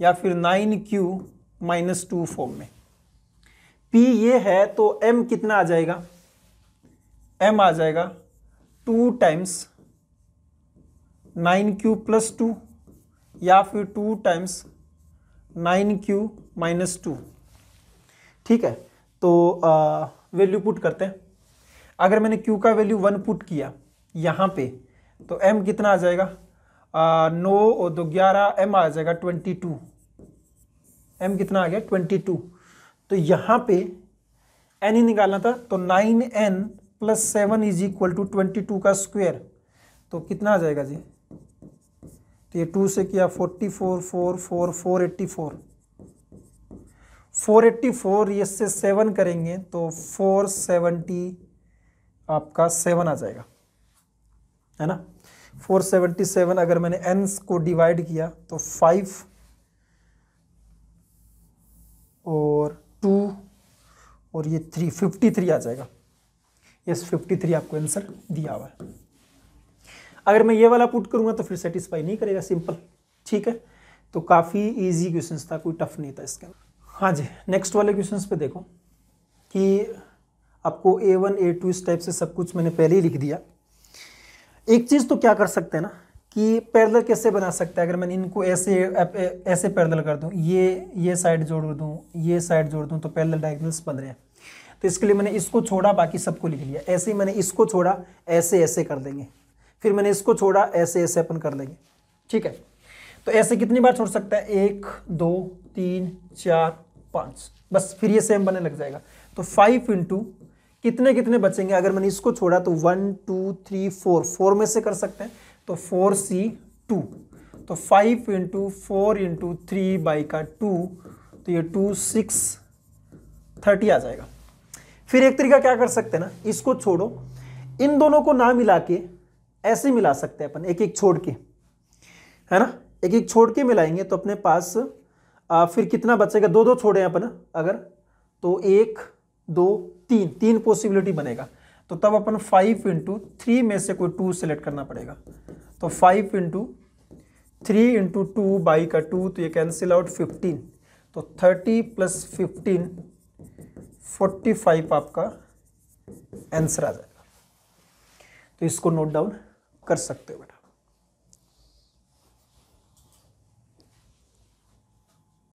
या फिर nine q minus two form में। पी ये है तो एम कितना आ जाएगा? एम आ जाएगा two times nine q plus two या फिर two times nine q minus two. ठीक है तो वैल्यू पुट करते हैं। अगर मैंने क्यू का वैल्यू वन पुट किया यहाँ पे तो एम कितना आ जाएगा? आ, नौ और दो ग्यारह एम आ जाएगा ट्वेंटी टू एम कितना आ गया? ट्वेंटी टू तो यहाँ पे एन ही निकालना था तो nine n plus seven is equal to twenty two का स्क्वेयर तो कितना आ जाएगा जी? तो ये टू से किया forty four four four four eighty four four eighty four ये से सेवन करेंगे तो फोर सेवेंटी आपका सेवन आ जाएगा। है ना? फोर सेवेंटी सेवन अगर मैंने एन को डिवाइड किया तो फाइव और टू और ये थ्री फिफ्टी थ्री आ जाएगा। यस फिफ्टी थ्री आपको आंसर दिया हुआ है। अगर मैं ये वाला पुट करूँगा तो फिर सेटिस्फाई नहीं करेगा सिंपल ठीक है? तो काफ़ी ईजी क्वेश्चन था, कोई टफ नहीं था इसके। अंदर हाँ जी नेक्स्ट वाले क्वेश्चन पे देखो कि आपको ए वन ए टू इस टाइप से सब कुछ मैंने पहले ही लिख दिया। एक चीज़ तो क्या कर सकते हैं ना, कि पैरेलल कैसे बना सकते हैं? अगर मैंने इनको ऐसे ऐसे पैरेलल कर दूँ, ये ये साइड जोड़ दूँ, ये साइड जोड़ दूँ तो पैरेलल डायगोनल्स बन रहे हैं। तो इसके लिए मैंने इसको छोड़ा, बाकी सबको लिख लिया ऐसे ही मैंने इसको छोड़ा, ऐसे ऐसे कर देंगे। फिर मैंने इसको छोड़ा, ऐसे ऐसे अपन कर लेंगे। ठीक है? तो ऐसे कितनी बार छोड़ सकता है? एक, दो, तीन, चार, पाँच। बस फिर ये सेम बनने लग जाएगा। तो फाइव इंटू कितने कितने बचेंगे? अगर मैंने इसको छोड़ा तो one two three four four में से कर सकते हैं। तो फोर सी टू तो five into four into three by का टू तो ये टू सिक्स थर्टी आ जाएगा। फिर एक तरीका क्या कर सकते हैं ना? इसको छोड़ो। इन दोनों को ना मिला के ऐसे मिला सकते हैं अपन एक एक छोड़ के। है ना? एक एक छोड़ के मिलाएँगे तो अपने पास आ, फिर कितना बचेगा? दो दो छोड़े अपन अगर। तो एक दो तीन तीन पॉसिबिलिटी बनेगा। तो तब अपन फाइव इंटू थ्री में से कोई टू सेलेक्ट करना पड़ेगा। तो five into three into two by का टू तो ये कैंसिल आउट फिफ्टीन तो thirty plus fifteen forty five आपका आंसर आ जाएगा। तो इसको नोट डाउन कर सकते हो बेटा।